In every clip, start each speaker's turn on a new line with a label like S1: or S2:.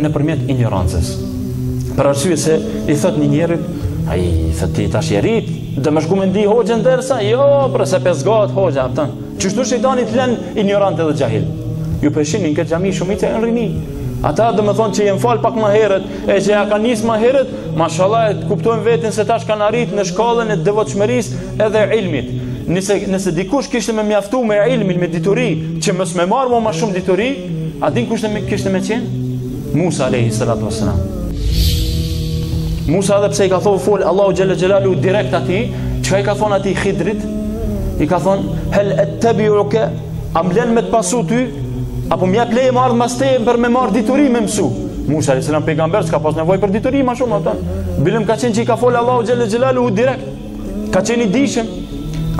S1: nëpërmjet injorancës. Për arsye se i thot një njerit, ai i thot ti tash je i ri, do me shku me ndi hoxhën derisa, jo, për se pesë gat hoxha ata. Qështu shejtani të lën injorant edhe xahil. Ju po shihni në këtë xhami shumica janë rini. Ata domethënë që janë fal pak më herët, e që ia kanë nis më herët, mashallah e kuptojnë veten se tash kanë arrit në shkallën e devotshmërisë, edhe ilmit. Nëse nëse dikush kishte me mjaftu me ilmin, me dituri, që mos me marr më shumë dituri, a din kush kishte me qen? Musa alayhi salatu wasalam. Musa edhe pse i ka fol Allahu xhalla xhelalu direkt atij, çka i ka thonë atij Hidrit? I ka thonë hal attabi'uka am lan me të pasu ty a po më jep leje me ardh mas teje për me marr dituri me mësu. Musa alayhi salam pejgamber s'ka pas nevojë për dituri më shumë ata. Bilem ka qenë që i ka fol Allahu xhalla xhelalu direkt. Ka qenë i dishëm,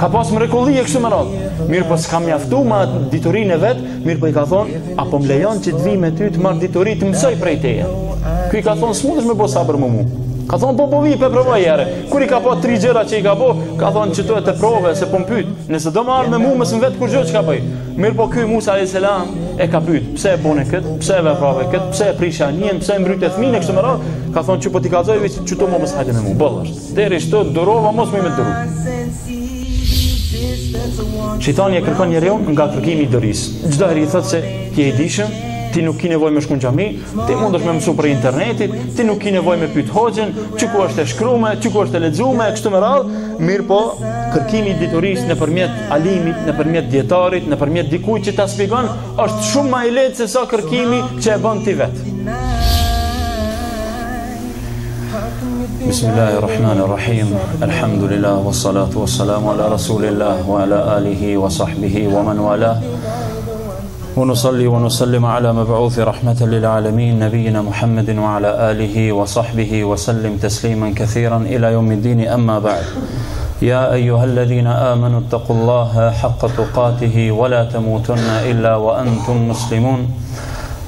S1: ka pas mrekulli e kështu me radhë. Mirëpo s'ka mjaftu me diturinë e vet, mirëpo i ka thonë, a po më lejon që t'vi me ty të marr dituri të mësoj prej teje. Ky i ka thonë, s'mundesh me bo sabër me mu. Ka thonë, po po vi, pe provoj njëherë. Kur i ka pa tri gjëra që i ka bo, ka thonë që ty të prova, se po më pytë. Nëse do me ardh me mu, mos më vet kurgjo çka bëj. Mirëpo kur Musa alayhi salam e ka pytë, pse e bone këtë, pse e veprove këtë, pse e prishe anijen, pse e mbyte fëmijën, kështu me radhë, ka thonë qe po t'i kallzoj veç që tu më mos hajde me mu, boll është. Deri shtë durova mos mujte me duru. Shejtani e kërkon njeriun nga kërkimi i diturisë. Çdo herë i thotë se ti je i dishëm, ti nuk ke nevojë me shku në xhami, ti mundesh me mësu prej internetit, ti nuk ke nevojë me pyet hoxhën, qe ku është e shkruar, qe ku është e lexuar, kështu me radhë, mirëpo, kërkimi i diturisë nëpërmjet alimit, nëpërmjet dijetarit, nëpërmjet dikujt që ta shpjegon, është shumë më i lehtë se sa kërkimi që e bën ti vetë. بسم الله الرحمن الرحيم الحمد لله والصلاة والسلام على رسول الله وعلى آله وصحبه ومن والاه ونصلي ونسلم على مبعوث رحمة للعالمين نبينا محمد وعلى آله وصحبه وسلم تسليما كثيرا إلى يوم الدين أما بعد يا أيها الذين آمنوا اتقوا الله حق تقاته ولا تموتن إلا وأنتم مسلمون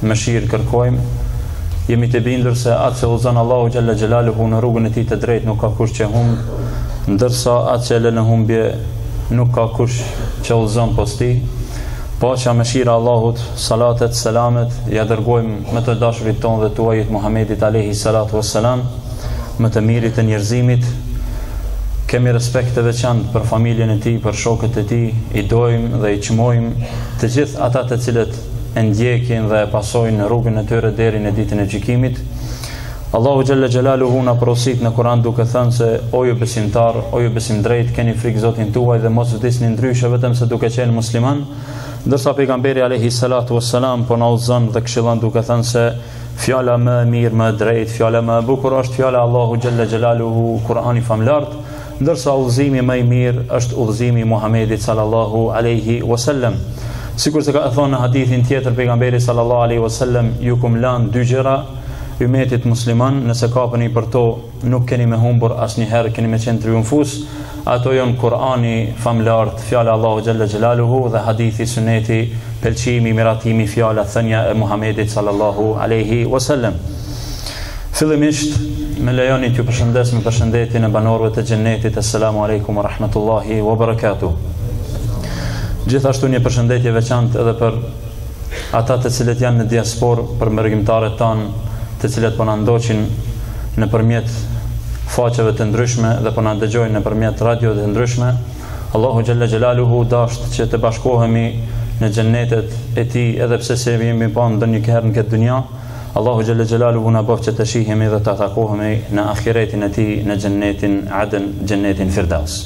S1: Mëshirë kërkojmë, jemi të bindur se atë që e udhëzon Allahu xhalla xhelaluhu në rrugën e tij të drejtë nuk ka kush që e humb, ndërsa atë që e lë në humbje nuk ka kush që e udhëzon pos tij. Paqja mëshira e Allahut, salatet, selamet, ia dërgojmë më të dashurit tonë dhe tuajit Muhamedit alayhi salatu wassalam, më të mirit të njerëzimit. Kemi respekt të veçantë për familjen e tij, për shokët e tij, i dojmë dhe i çmojmë të gjithë ata të cilët e ndjekin dhe e pasojnë rrugën e tyre deri në ditën e gjykimit. Allahu xhalla xhelaluhu na porosit në Kur'an duke thënë se o ju besimtarë, o ju besimdrejtë, keni frikë Zotin tuaj dhe mos vdisni ndryshe vetëm se duke qenë muslimanë. Ndërsa pejgamberi alayhi salatu wassalam po na udhëzon dhe këshillon duke thënë se fjala më e mirë, më e drejtë, fjala më e bukur është fjala e Allahu xhalla xhelaluhu, Kur'ani famëlartë. Ndërsa udhëzimi më i mirë është udhëzimi i Muhamedit sallallahu alaihi wasallam. Sikur se ka thonë në hadithin tjetër pejgamberi sallallahu alaihi wasallam ju kum lan dy gjëra ymetit musliman nëse kapeni për to nuk keni me humbur asnjëherë keni me qenë triumfues ato janë Kur'ani i famlart fjala e Allahut xhalla xhelaluhu dhe hadithi suneti pëlqimi miratimi fjala thënia e Muhamedit sallallahu alaihi wasallam Fillimisht, me lejoni t'ju përshëndes me përshëndetjen e banorëve të xhennetit esselamu alaikum wa rahmetullahi wa barakatuh. Gjithashtu një përshëndetje e veçantë edhe për ata të cilët janë në diasporë, për mërgimtarët tanë të cilët po na ndjekin nëpërmjet faqeve të ndryshme dhe po na ndëgjojnë nëpërmjet radiove të ndryshme. Allahu xhelle xhelaluhu dashtë që të bashkohemi në xhennetet e tij edhe pse s'jemi pa ndonjëherë në këtë dunja, Allahu xhalla xhelaluhu na bëftë që të shihemi dhe të takohemi në ahiretin e tij në xhennetin Adn, xhennetin Firdaus.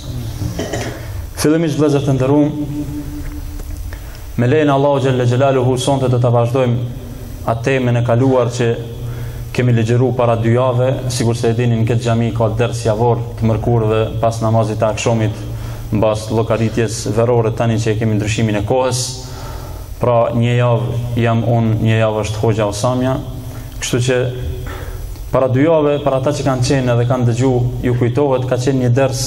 S1: Fillimisht vëllezër të nderuam, me lejen e Allahut xhalla xhelaluhu sonte do ta vazhdojmë atë temën e kaluar që kemi ligjëruar para dy javëve, sikur se e dini në këtë xhami ka ders javor të mërkurëve pas namazit të akshomit mbas llogaritjes verore tani që e kemi ndryshimin e kohës. Pra një javë jam unë, një javë është Hoxha Osamja, kështu që para dy jave, për ata që kanë qenë edhe kanë dëgju, ju kujtohet, ka qenë një ders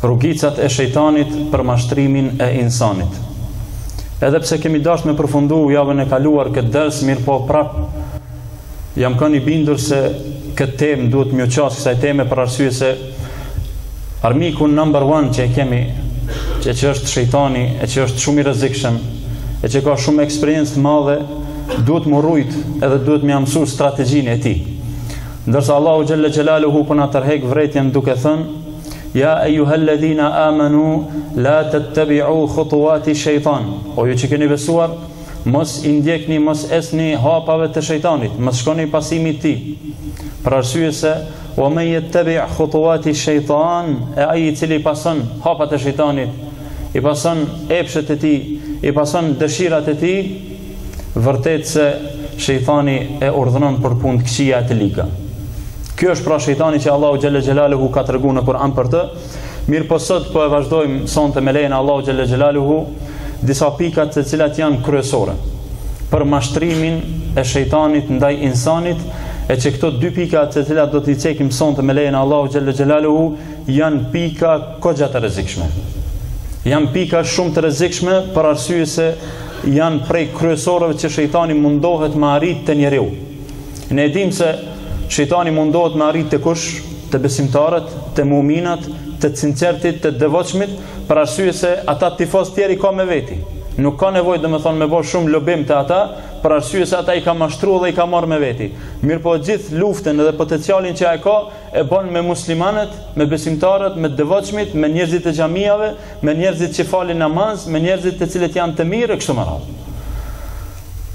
S1: rrugicat e shejtanit për mashtrimin e insanit. Edhe pse kemi dashtë me përfundu javën e kaluar këtë ders, mirëpo prapë, Jam kanë i bindur se këtë temë duhet m'ju qasë kësaj teme për arsye se armiku number one që e kemi që, që është shejtani e që është shumë i rrezikshëm e që ka shumë eksperiencë të madhe duhet m'u rujt edhe duhet me ia mësu strategjinë e tij ndërsa Allahu xhelle xhelaluhu po na tërhek vrejtjen duke thënë ja ejjuhelledhina amanu la tettebiu khutuwatish shejtan o ju që keni besuar Mos i ndjekni, mos ecni hapave të shejtanit, mos shkoni pasimit të tij. Për arsye se, wa men jettebi khutuwatish shejtan, e ai i cili i pason hapat e shejtanit, i pason epshet e tij, i pason dëshirat e tij, vërtet se shejtani e urdhëron për punë të këqija e të liga. Kjo është pra shejtani që Allahu xhelle xhelaluhu ka tregu në Kur'an për të, Mirëpo sot po e vazhdojmë sonte me lejen e Allahut xhelle xhelaluhu disa pika të cilat janë kryesore për mashtrimin e shejtanit ndaj insanit e që këto dy pika të cilat do t'i cekim sonte me lejen e Allahut xhelle xhelaluhu janë pika koxha të rrezikshme janë pika shumë të rrezikshme për arsye se janë prej kryesoreve që shejtani mundohet me arrit te njeriu Ne e dimë se shejtani mundohet me arrit te kush, te besimtarët, te muminat, te sinqertit, te devotshmit, për arsye se ata tjerët i ka me veti. Nuk ka nevojë domethonë me bo shumë lobim te ata, për arsye se ata i ka mashtru dhe i ka marrë me veti. Mirëpo gjithë luftën dhe potencialin që e ka, e bon me muslimanët, me besimtarët, me devotshmit, me njerëzit e xhamiave, me njerëzit që falin namaz, me njerëzit të cilët janë të mirë e kështu me radhë.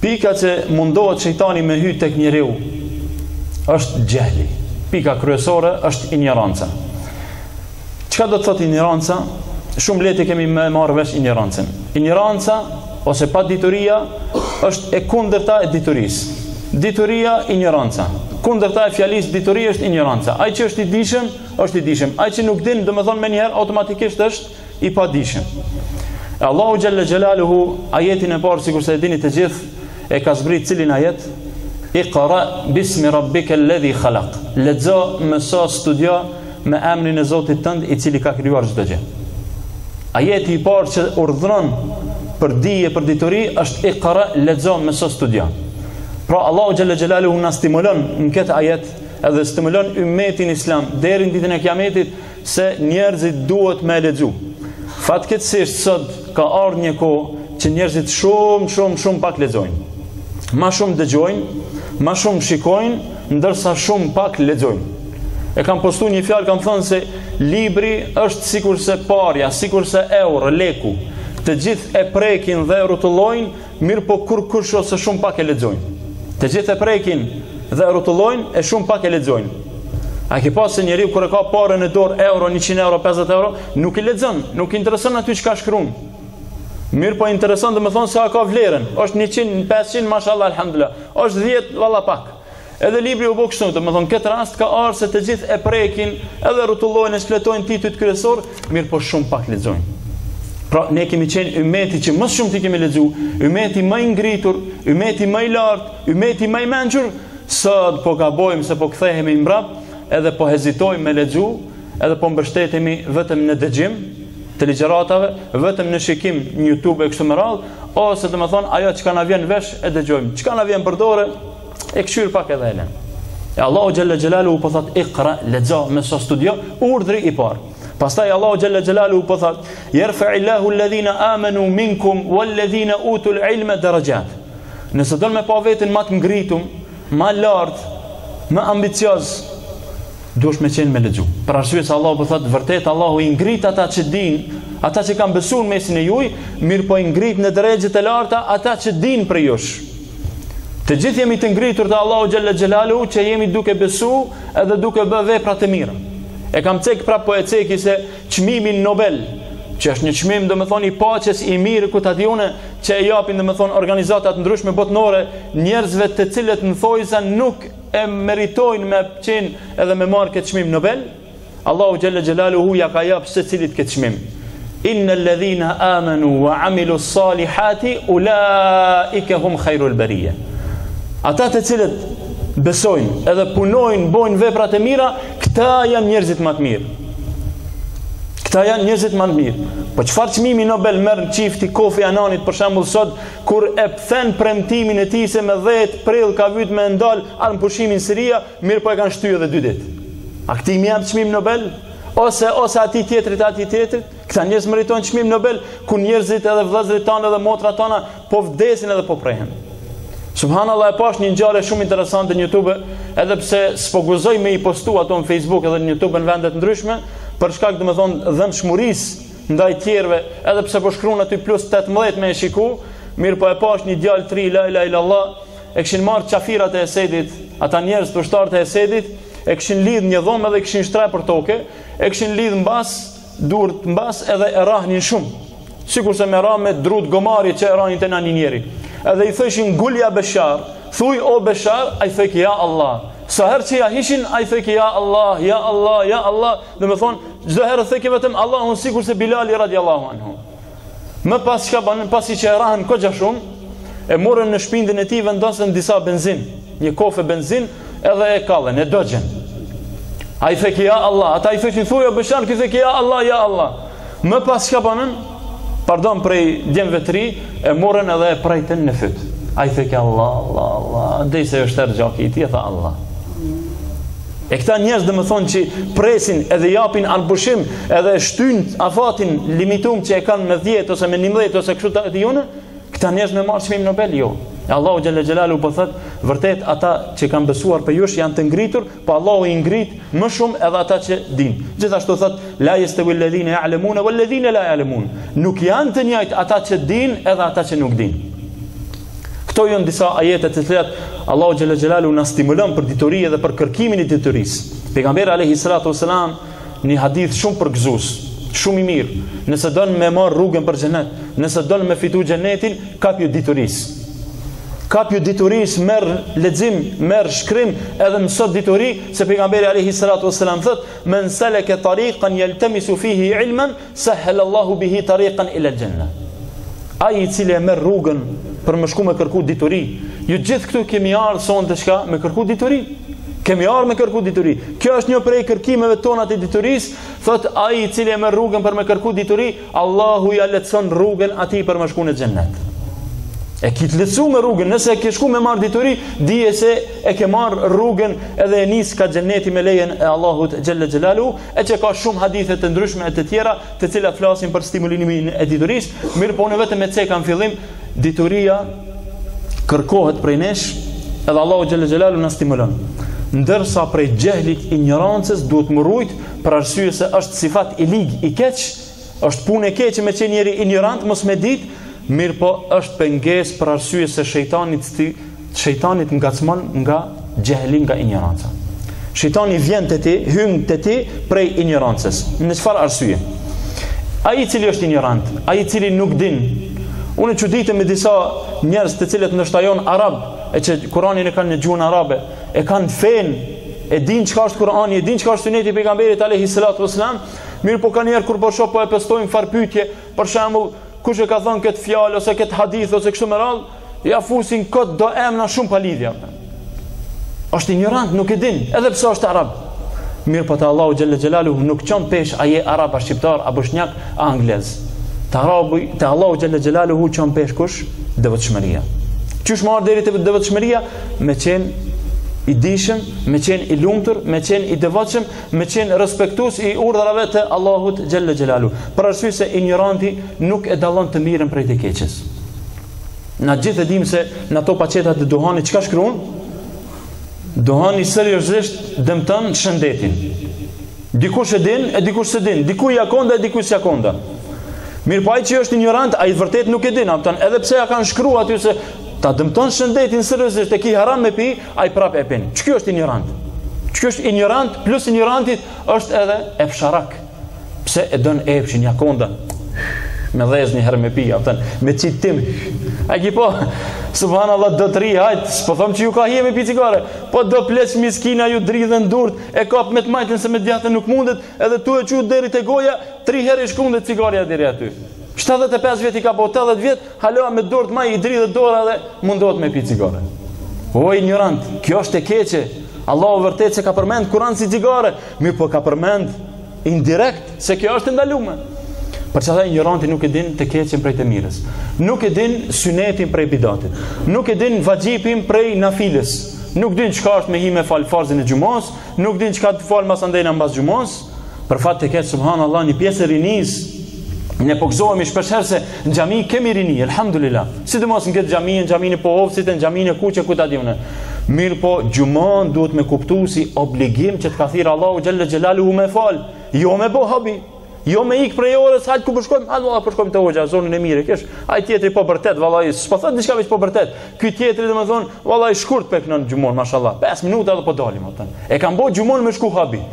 S1: Pika që mundohet shejtani me hy tek njeriu është xhehli. Pika kryesore është injoranca. Çka do të thotë injoranca? Shumë lehtë e kemi me marrë vesh injorancën. Injoranca ose padituria është e kundërta e diturisë. Dituria injoranca. Kundërta e fjalisë dituria është injoranca. Ai që është i dijshëm, është i dijshëm. Ai që nuk din, domethonë menjëherë automatikisht është i padijshëm. E Allahu xhel-le xhelaluhu ajetin e parë sikurse e dini të gjithë e ka zbrit cilin ajet Iqra bismi rabbika alladhi khalaq. Lexo, mëso, studio me emrin e Zotit tënd i cili ka krijuar çdo gjë. Ajeti i parë që urdhëron për dije për dituri është Iqra, lexo, mëso, studio. Pra Allahu xhel-le xhelaluhu na stimulon në këtë ajet edhe stimulon ymetin islam deri në ditën e Kiametit se njerëzit duhet me lexu. Fatkeqësisht sot ka ardh një kohë që njerëzit shumë shumë shumë pak lexojnë. Ma shumë dëgjojnë, ma shumë shikojnë, ndërsa shumë pak lexojnë. E kam postu një fjalë, kam thonë se libri është sikurse parja, sikurse euro, leku. Të gjithë e prekin dhe e rrotullojnë, Mirëpo kurkush ose shumë pak e lexojnë. Të gjithë e prekin dhe e rrotullojnë e shumë pak e lexojnë. A ke pa se njeriu kur e ka paren në dorë euro, 100 euro, 50 euro, nuk i lexon, nuk i intereson aty çka shkrun. Mirëpo i intereson domethonë se a e ka vlerën, është 100, 500, mashallah, alhamdulillah, është 10, valla pak. Edhe libri u bo kështu, domethonë këtë rast ka ardh se të gjithë e prekin, edhe rrotullojnë, e shfletojnë titujt kryesor, mirëpo shumë pak lexojnë. Pra ne kemi qenë ymeti që ma së shumti kemi lexu, ymeti ma i ngritur, ymeti ma i lartë, ymeti ma i mençur, sot po gabojmë se po kthehemi mbrap, edhe po hezitojmë me lexu, Edhe po mbështetemi vetëm në dëgjim të ligjëratave, vetëm në shikim në YouTube e kështu me radhë, ose domethonë ajo çka na vjen vesh e dëgjojmë. Çka na vjen për dorë e kqyr pak edhe e len. E Allahu xhel-le xhelaluhu po thot ikra, lexo, mëso, studio, urdhri i parë. Pastaj Allahu xhel-le xhelaluhu po thot yerfa illahu alladhina amanu minkum walladhina utul ilma darajat. Nëse don me pa veten më të ngritur, Ma lart, më ambicioz duhesh me qenë me lexu. Për arsye se Allahu po thotë vërtet Allahu i ngrit ata që dinë, ata që kanë besu n'mesin e juj, mirëpo i ngrit në derexhe të larta ata që dinë prej jush. Të gjithë jemi të ngritur te Allahu xhalla xhelalu që jemi duke besu edhe duke bë vepra të mira. E kam cek prapë po e ceki se çmimin Nobel, që është një çmim domethënë i paqes i mirë, ku ta di unë, që e japin domethënë organizata të ndryshme botnore njerëzve të cilët në thojza nuk e meritojnë me qen edhe me marr këtë çmim Nobel Allahu xhalla xhelalu hu ja ka jap secilit këtë çmim inna alladhina amanu wa amilu salihati ulaika hum khairul bariya ata të cilët besojnë edhe punojnë bojnë vepra të mira Këta janë njerëzit më të mirë. Këta janë njerëzit ma të mirë. Po çfarë çmimi Nobel merr çifti i Kofi Ananit për shembull sot kur e then premtimin e tij se me 10 prill ka vyt me ndal armëpushimin Siria, mirëpo e kanë shty edhe dy ditë. A këtij m'i jap çmim Nobel? Ose ose atij tjetrit, atij tjetrit, këta njerëz meritojnë çmim Nobel, kur njerëzit edhe vëllezërit tanë edhe motrat tona Po vdesin edhe po prehen. Subhanallah e pashë një ngjarje shumë interesante në YouTube, edhe pse s'po guxoj me i postu ato në Facebook edhe në YouTube në vende të ndryshme, për shkak domethënë ndjeshmërisë ndaj tjerëve, edhe pse po shkruan aty plus 18 me e shiku, mirëpo e pashë një djalë t'ri la ilaha illallah, e kishin marrë qafirat e Esedit, ata njerëzit, ushtarët e Esedit, e kishin lidh n'një dhomë edhe kishin shtri për tokë, e kishin lidh mbas Durt mbas edhe e rahnin shumë. Sikurse me ra me dru t'gomarit që e rahnin atë farë njeri. Edhe i thojshin kul ja Beshar, thuj o Beshar, ai thojke ja Allah. Sa herë që ja hiqshin, ai thojke ja Allah, ja Allah, ja Allah. Domethënë, çdo herë thojke vetëm Allahun sikurse Bilali radiallahu anhu. Më pas çka bënë, pasi që e rrahën kogja shumë, e morën në shpinën e tij vendosën disa benzin, një kofë benzin, edhe e kallën, e dogjën. Ai thojke ja Allah, ata i thoshin thuj o Beshar, ky thojke ja Allah, ja Allah. Më pas çka bënë? Pa një prej djemve të rinj, e morën edhe e prejtën në fyt. Ai thojke Allah, Allah, Allah, derisa është terë gjaki i tij, tha Allah. E këta njerëz domethënë që presin edhe japin armëpushim edhe shtyn afatin limitin që e kanë me 10 ose me 11 ose kështu tjera, këta njerëz me marrë çmim Nobel, jo. E Allahu xhalla xhelalu po thotë, vërtet ata që kanë besuar prej jush janë të ngritur, po Allahu i ngrit më shumë edhe ata që din. Gjithashtu thotë, la jestevil-ledhine jalemune vel-ledhine la jalemune. Nuk janë të njëjtë ata që din edhe ata që nuk din. Këto janë disa ajete të cilat Allahu xhalla xhelalu na stimulon për dituri dhe për kërkimin e diturisë. Pejgamberi alayhi salatu wasalam në hadith shumë përgëzues, shumë i mirë, nëse don me marr rrugën për xhenet, nëse don me fitu xhenetin, kapju diturisë. Kapju diturisë, merr lexim, merr shkrim, edhe mëso dituri, se pejgamberi alayhi salatu wasalam thotë: "Men salaka tariqan yaltamisu fihi ilman" Sahhala Allahu bihi tariqan ila al-janna. Ai i cili e merr rrugën për me shku me kërku dituri, ju gjithë këtu kemi ardhur sonte çka me kërku dituri. Kemi ardhur me kërku dituri. Kjo është një prej kërkimeve tona të diturisë, thot ai i cili e merr rrugën për me kërku dituri, Allahu ja lehtëson rrugën atij për me shku në xhennet. E ki të lehtësume rrugën, nëse e ke shku me marrë dituri, dije se e ke marrë rrugën edhe je nisë ka xhenneti me lejen e Allahut xhelle xhelaluhu, e që ka shumë hadithe të ndryshme e të tjera, të cilat flasin për stimulimin e diturisë, mirëpo unë vetëm me cekë në fillim, dituria kërkohet prej nesh, edhe Allahu xhelle xhelaluhu na stimulon. Ndërsa prej xhehlit injorancës duhet m'u rujt, për arsye se është sifat i lig, i keq, Është punë e keqe me qenë njeri injorant mos me ditë, mirëpo është pengesë për arsye se shejtani të shejtani të ngacmon nga xhehli nga injoranca. Shejtani vjen te ti, hyn te ti prej injorancës. Me çfarë arsye? Ai i cili është injorant, ai i cili nuk din. Unë çuditem me disa njerëz të cilët ndoshta janë arabë, e që Kur'anin e kanë në gjuhën arabe, e kanë fen, e din çka është Kur'ani, e din çka është suneti i pejgamberit alayhi salatu wasalam, Mirëpo ka njëherë kur po shoh po e pvesin naj farë pytje, për shembull, kush e ka thonë këtë fjalë ose këtë hadith ose kështu me radhë, ja fusin kot do emna shumë pa lidhje. Është injorant, nuk e din, edhe pse është arab. Mirëpo te Allahu xhelle xhelaluhu nuk çon pesh a je arab a shqiptar a boshnjak a anglez. Te arabu te Allahu xhelle xhelaluhu çon pesh kush? Devotshmëria. Qysh me arri deri te devotshmëria me qen i dishëm, me qen i lumtur, me qen i devotshëm, me qenë respektus i urdhrave të Allahut xhelle xhelaluhu. Për arsye se injoranti nuk e dallon të mirën prej të keqes. Na gjithë e dimë se n'ato paqetat e duhanit, çka shkrun? Duhani seriozisht dëmton shëndetin. Dikush e din, e dikush s'e din. Dikuj ja kon anda, e dikuj s'ja kon anda. Mirëpo ai që është injorant, ai vërtet nuk e din. Aptall, edhe pse ja kanë shkru aty se ta dëmton shëndetin seriozisht, e ki haram me pi, Ai prapë e pin. Ç'ky është injorant? Qiky është injorant plus injorantit është edhe epsharak. Pse e don epshin ja kon anda? Me dhez një herë me pi, apo me qit tym. A i ki pa Subhanallah do të ri, hajt, s'po them që ju ka hije me pi cigare, po do pleq miskina ju dridhen durt, e kap me të majtën se me t'djathtën nuk mundet, edhe tu e çu deri te goja, tri herë i shkundet cigaria deri aty. 75 vjet i ka po 80 vjet, Hala me dorë të majtë, i dridhet dora dhe mundohet me pi cigare. O injorant, kjo është e keqe. Allahu vërtet s'e ka përmend Kuran si cigare, mirëpo ka përmend indirekt se kjo është e ndalume. Për çka injoranti nuk e din të keqen prej të mirës. Nuk e din synetin prej bidatit. Nuk e din vaxhipin prej nafiles. Nuk din çka është me hi me falë farzin e xhumos. Nuk din çka të falë masandejna mbas xhumos. Për fat të keq, subhanallah, një pjesë e rinisë, ne po gëzohemi shpeshherë se në xhami kemi rini, elhamdulillah. Sidomos në këtë xhami, në xhaminë pohovësit, në xhaminë e kuqe, ku ta di unë. Mirëpo, xhumon duhet me kuptu si obligim që të ka thirrë Allahu xhelle xhelaluhu me falë, jo me bo hobi. Jo me ik prej orës, hajt ku po shkojmë, po hajt valla po shkojmë po te hoxha, zonin e mirë, kish. Ai tjetri po bërtet, valla, s'po thot diçka veç po bërtet. Ky tjetri domethën, valla i shkurt p'e knon xhumon, mashallah. 5 minuta edhe po dalim atë. E kanë bo xhumon me shku hobi.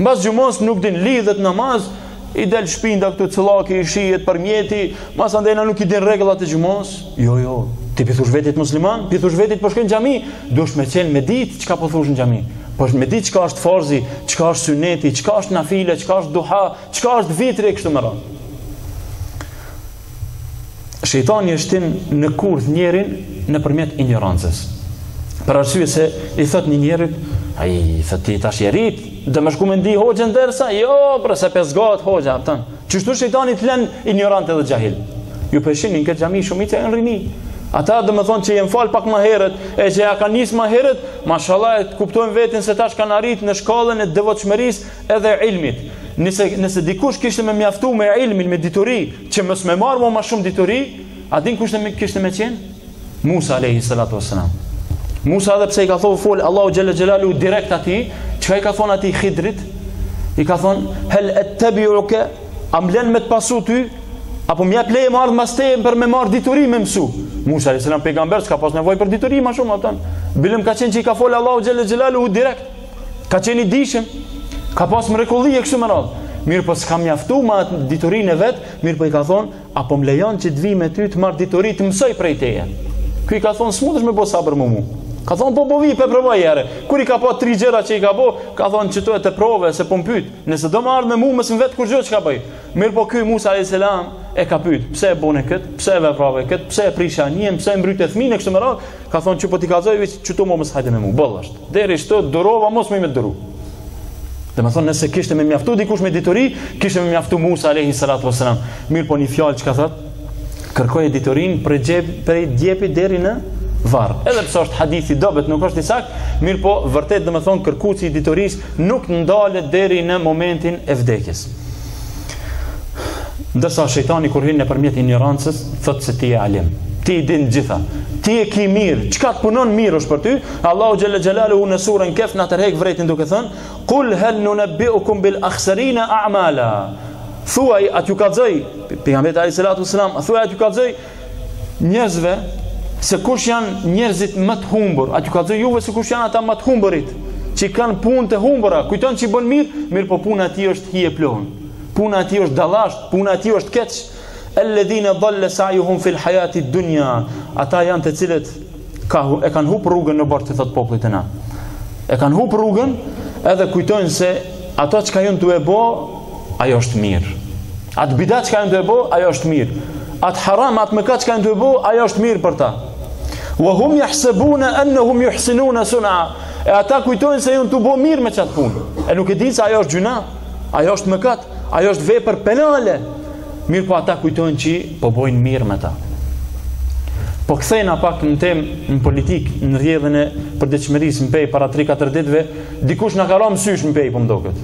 S1: Mbas xhumos nuk din lidhet namaz, i del shpinda këtu cullak, i shihet për mjeti, masandejna nuk i din rregullat e xhumos. Jo, jo, ti p'i thush vetit musliman, p'i thush vetit po shkon në xhami, dush me qenë me ditë çka po thush në xhami. Po me ditë çka është farzi, çka është syneti, çka është nafile, çka është duha, çka është vitri e kështu me radhë. Shejtani e shtin në kurth njerin nëpërmjet injorancës. Për arsye se i thot një njerit, ai thot ti tash je rrit, do me shku me ndi hoxhën dersa, jo, për se p'e zgat hoxha, apëtan. Qështu shejtani të len injorant edhe xhahil. Ju p'e shihni këtë xhami shumica janë rini. Ata domethonë që janë falë pak më herët, e që ja ka nisë më herët, mashallah e të kuptojnë vetin se tash kanë arritë në shkallën e devotshmërisë, edhe ilmit. Nëse nëse dikush kishte më mjaftuar me ilmin, me dituri, që mos me marrë më shumë dituri, a din kush kishte me qenë? Musa alayhi salatu wasalam. Musa edhe pse i ka thonë fol Allahu xhalla xhelalu direkt atij, çka i ka thonë atij Hidrit? I ka thonë hel attabi'uka am la me të pasu ty a po më jep leje m'ardh mas teje për me marr dituri me mësu. Musa alayhi salam pejgamber s'ka pas nevojë për dituri më shumë atë. Bilem ka qenë që i ka fol Allahu xhalla xhelalu direkt. Ka qenë i dijshëm, ka pas mrekulli e kështu me radhë. Mirëpo s'ka mjaftu me diturinë e vetë, mirëpo i ka thonë, a po më lejon që të vij me ty të marrë dituri të mësoj prej teje. Ky i ka thonë, s'mundesh me bo sabër me mu. Ka thonë, po po vij, p'e provoj njëherë. Kur i ka pa tri gjëra që i ka bo, ka thonë, qitu e të provove, se po më pyt, nëse do me ardhë me mu, mos më vet kurgjo çka bëj. Mirëpo ky Musa a.s. e ka pyt, pse e bone këtë, pse e veprove këtë, pse e prishe anijen, pse e mbyte thminë e kështu me radhë, Ka thonë që po t'i kallzoj veç që tash mos hajde me mu, boll është. Deri qitu durova, mos muj me duru. Domethonë, nëse kishte me mjaftu dikush me dituri, kishte me mjaftu Musa, Alejhi Salatu Veselam. Mirëpo një fjalë çka thotë, kërkoje diturinë prej djep, prej djepi deri në varr. Edhe pse është hadithi i dobët, nuk është i saktë, mirëpo vërtet domethonë, kërkuesi i diturisë nuk ndalet deri në momentin e vdekjes. Ndërsa shejtani kur hyn nëpërmjet injorancës, thotë se ti je alim. Ti i din gjitha. Ti e ke mirë, çka të punon mirë është për ty. Allahu xhel-le xhelaluhu në surën Kehf na tërheq vërejtjen duke thënë: "Kul hal nunabbiukum bil akhsarina a'mala." Thuaj a t'ju kallzoj, pejgamberi alayhi salatu wasalam, thuaj a t' ju kallzoj Njerëzve se kush janë njerëzit ma të humbur. A t'ju kallzoj juve se kush janë ata ma të humburit? Që i kanë punë të humbura, kujton që bën mirë, mirëpo puna e tij është hi e pluhun. Puna e tij është dallash, puna e tij është keq. Alladhina dhalla sa'yuhum fil hayati dunya. Ata janë të cilët ka e kanë hup rrugën në oborr, që thotë populli te na. E kanë hup rrugën edhe kujtojnë se ato çka janë tu e bo, ajo është mirë. At bidat çka janë tu e bo, ajo është mirë. At haram at mëkat çka janë tu e bo, ajo është mirë për ta. Wa hum yahsabuna annahum yuhsinuna sun'a. E ata kujtojnë se janë tu bo mirë me qat punë. E nuk e dinë se ajo është gjynah, ajo është mëkat. Ajo është vepër penale. Mirëpo ata kujtojnë që po bojnë mirë me ta. Po kthejna pak në temë në politikë, në rrjedhën e përditshmërisë në Pejë para 3-4 ditëve, dikush na ka ra msysh në Pejë po m'doket.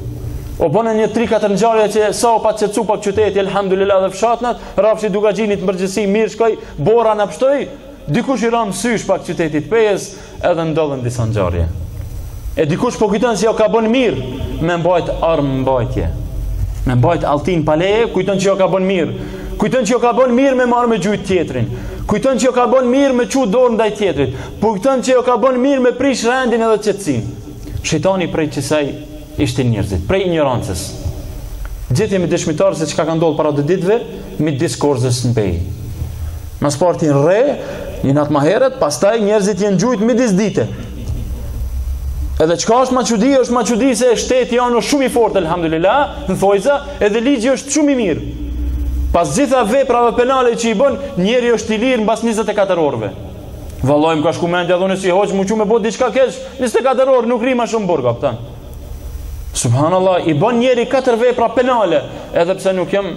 S1: U bonë nja 3-4 ngjarje që sa u pat qetësu pak qyteti elhamdulillah dhe fshatnat, Rrafshi i Dukagjinit në përgjithësi mirë shkoi, bora na pshtoi, dikush i ra msysh pak qytetit të Pejës, Edhe ndodhen disa ngjarje. E dikush po kujton se o ka bën mirë me mbajt armë mbajtje. Me mbajt alltinë pa leje, kujton që o ka bën mirë. Kujton që o ka bën mirë me marr me gjujt tjetrin. Kujton që o ka bën mirë me çu dorë ndaj tjetrit. Po kujton që o ka bën mirë me prish rendin edhe qetësinë. Shejtani prej qësaj I shti njerëzit prej injorancës. Gjith jemi dëshmitarë se çka ka ndodhur para dy ditëve midis korzës në Pejë. Ma s'pari janë rreh, një natë ma herët, pastaj njerëzit janë gjujt midis dite. Edhe çka është ma çudi, është ma çudi se shteti jonë është shumë i fortë alhamdulillah, në thojza, edhe ligji është shumë i mirë. Pas gjitha veprave penale që i bën, njeri është i lirë mbas 24 orëve. Vallahi më ka shku mendja edhe unë si hoxhë me u çu me bë diçka keq, 24 orë nuk rri ma shumë n'burg apo tan. Subhanallah, i bën njeri katër vepra penale, edhe pse nuk jam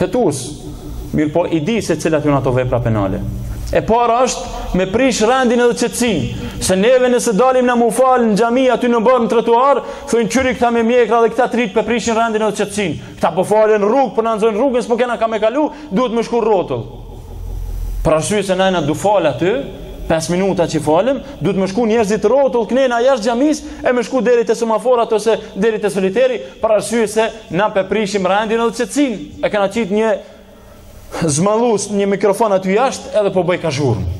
S1: hetues. Mirëpo i di se cilat janë ato vepra penale. E para është me prish rendin edhe qetësinë Se neve nëse dalim me u falë në xhami aty në oborr në trotuar Thonë kqyri këta me mjekra dhe këta trit po e prishin rendin edhe qetësinë Këta po falen n'rrugë po na e zojnë rrugën s'po kena ka me kalu Duhet me shku rrotull Për arsye se nëna do fal aty, 5 minuta që falem, duhet me shku njerëzit rrotull kënena jashtë xhamisë e me shku deri te semaforat ose deri te soliteri, për arsye se na pe prishim rendin edhe qetësin. E kena qit një zmadhues, një mikrofon aty jashtë edhe po bëjka zhurmë.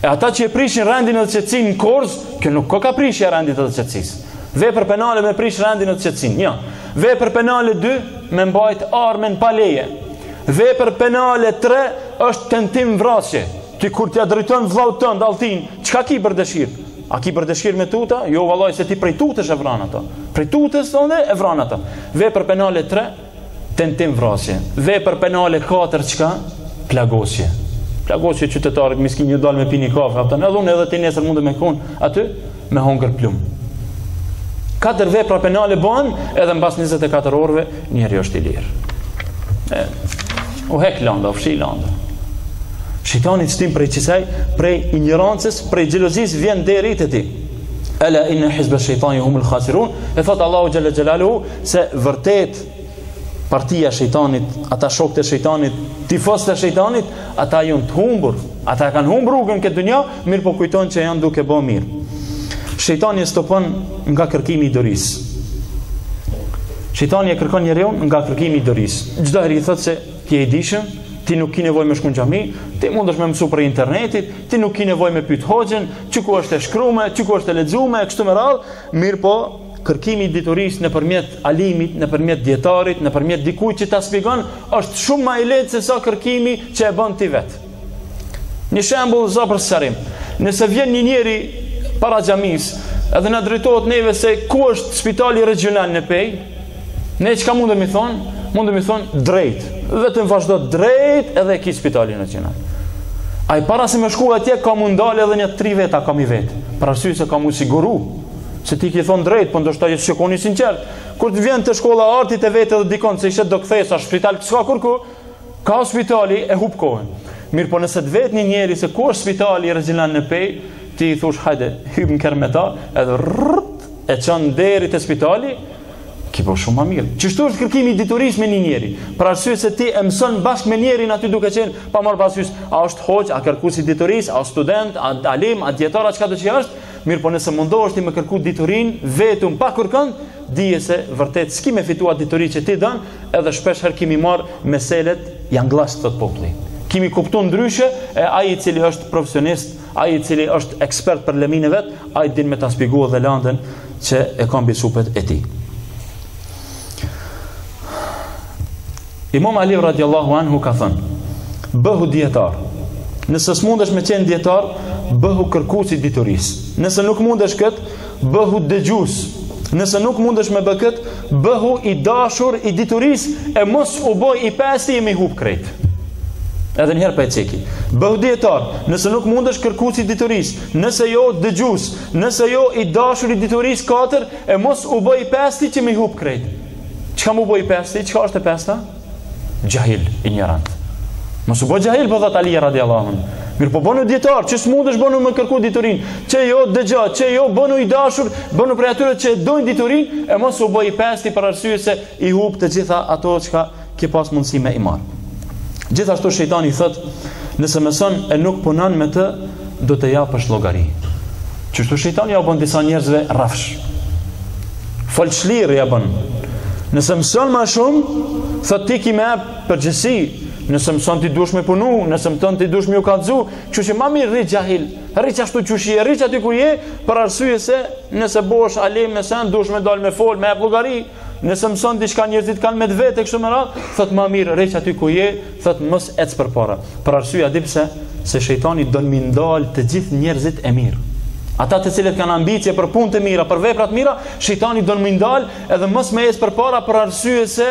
S1: E ata që e prishin rendin edhe qetësin në korzo, kjo nuk koka prishje e rendit edhe qetësis. Vepër penale me prish rendin edhe qetësin. Një. Vepër penale 2 me mbajt armën pa leje. Vepër penale 3 është tentim vrasje. Ti kur t'ia drejton vëllaut tënd alltinë, çka ki për dëshirë? A ki për dëshirë me tuta? Jo vallaj se ti prej tutës e vran ato. Prej tutës thonë e vran ato. Vepër penale 3 tentim vrasje. Vepër penale 4 çka? Plagosje. Plagosje qytetarit miskin që o dal me pi ni kafe, atë edhe unë edhe ti nesër mundet me kon aty me hongër plum. Katër vepra penale bën edhe mbas 24 orëve njeri është i lirë. E, u hek landa, u fshi landa. Shejtani të hin prej qësaj, prej injorancës, prej xhelozisë, vjen deri te ti. Ela inne hizbe shejtani humul khasirun, e thotë Allahu Xhel-le Xhelaluhu, se vërtet Partia e shejtanit, ata shokët e shejtanit, tifozët e shejtanit, ata janë të humbur. Ata e kanë humbur rrugën n'këtë dynja, mirëpo kujtojnë që janë duke bërë mirë. Shejtani e stopon nga kërkimi i diturisë. Shejtani e kërkon njeriun nga kërkimi i diturisë. Çdo herë i thotë se ti je i dijshëm, ti nuk ke nevojë me shku n'xhami, ti mundesh me mësu prej internetit, ti nuk ke nevojë me pyet hoxhën, qe ku është e shkruar, qe ku është e lexuar, kështu me radhë, mirëpo kërkimi i diturisë nëpërmjet alimit, nëpërmjet dijetarit, nëpërmjet dikujt që ta shpjegon, është shumë më i lehtë se sa kërkimi që e bën ti vet. Një shembull sa për sqarim. Nëse vjen një njeri para xhamisë, edhe na drejtohet neve se ku është spitali regjional në Pejë, ne çka mundem i thon? Mundem i thon drejt. Vetëm vazhdo drejt edhe e ki spitalin regjional. Ai para se me shku atje ka me ndal edhe një tri veta ka me i vet. Për arsye se ka me u siguru Se ti ki thon drejt, po ndoshta ti s'je kon i sinqertë. Kur të vjen te shkolla e artit e vet edhe dikon se ishte do kthesa spital çka kur koka spitali e hup kohën. Mirëpo nëse të vet një njeri se ku është spitali regjional në Pejë, ti i thush hajde, hyp në kerr me ta, edhe rrët, e çon deri te spitali, ki bo shumë ma mirë. Qështu është kërkimi i diturisë me një njeri? Për arsye se ti e mëson bashkë me njerin aty duke qenë, pa marrë parasysh, a është hoxhë, a kërkues i diturisë, a student, a alim, a dijetar, a çkado që është, Mirëpo nëse mundohesh ti me kërku diturinë vetëm pa kërkan, dije se vërtet s'ki me fitu diturinë që ti don, edhe shpesh herë ki me i marrë meselet jangllësh thotë populli. Ki me i kuptu ndryshe e ai i cili është profesionist, ai i cili është ekspert për lëminë e vet, ai din me ta shpjegu edhe landën që e ka mbi supet e tij. Imam Aliu radiallahu anhu ka thënë, bëhu dijetar, nëse s'mundesh me qenë dijetar, bëhu kërkus i dituris, nëse nuk mundesh këtë, bëhu dëgjus, nëse nuk mundesh me bë këtë, bëhu i dashur i dituris, e mos u boj i pesti që me i hup krejt. Edhe njëherë po e ceki, bëhu dijetar, nëse nuk mundesh kërkus i dituris, nëse jo dëgjus, nëse jo i dashur i dituris 4, e mos u boj i pesti që me i hup krejt. Çka mu bo i pesti? Çka është e pesta? Xhahil, injorant. Mos u bo xhahil po thot Ali radiallahu anhu. Mirëpo bënu dijetar, që s'mundesh bënu me kërku diturin. Që jo dëgjo, që jo bënu i dashur, bënu prej atyre që e dojnë diturin e mos u bo i pesti për arsye se i humb të gjitha ato çka Ke pas mundësi me i marrë. Gjithashtu shejtani i thot, nëse mëson e nuk punon me të, do të japësh llogari. Qështu shejtani ja bën disa njerëzve rrafsh. Fort lirë ja bën. Nëse mëson më shumë, thot ti ki më përgjegjësi, nëse mëson ti dush me punu, nëse mëson ti dush me u kallzu, kështu që më mirë rri xhahil. Rri ashtu qysh je, rri aty ku je, për arsye se nëse bosh alim ni sen dush me dal me fol, me jap llogari, Nëse mëson diçka njerëzit kanë me t'vet e kështu me radhë, thot më mirë rri qaty ku je, thot mos ec përpara. Për arsye a di pse? Se shejtani don mi ndal të gjithë njerëzit e mirë. Ata të cilët kanë ambicie për punë të mira, për vepra të mira, shejtani don mi ndal edhe mos me ec përpara për arsye se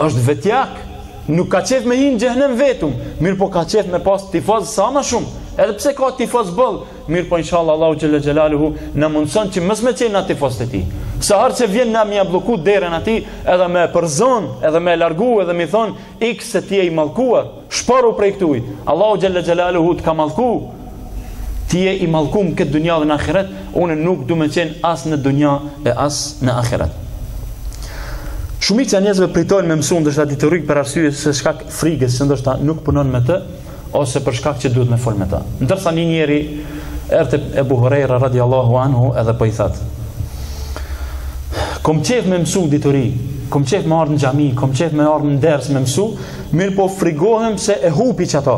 S1: është vetjak. Nuk ka qef me hinë xhehnem vetum, mirëpo ka qef me pas tifoz sa më shumë. Edhe pse ka tifoz boll, Mirëpo inshallah Allahu xhele xhelaluhu na mundson që mos me qenë na tifoz të tij. Sa herë që vjen na me ia blloku derën atij, edhe me përzon, edhe me largu, edhe me i thon ik se ti je i mallkuar, shporru prej këtu. Allahu xhele xhelaluhu të ka mallku. Ti je i mallkum këtë dunja dhe në ahiret, unë nuk du me qenë as në dunja e as në ahiret. Shumica e njerëzve pritojnë me mësuar ndoshta dituri për arsye se shkak frikës, se ndoshta nuk punon me të, ose për shkak që duhet me fol me të. Ndërsa një njeri erdh te Ebu Hurajra radiallahu anhu edhe po i thot. Kom qef me mësu dituri, kom qef me ardhë në xhami, kom qef me ardhë në ders me mësu, mirëpo frigohem se e hupi qato.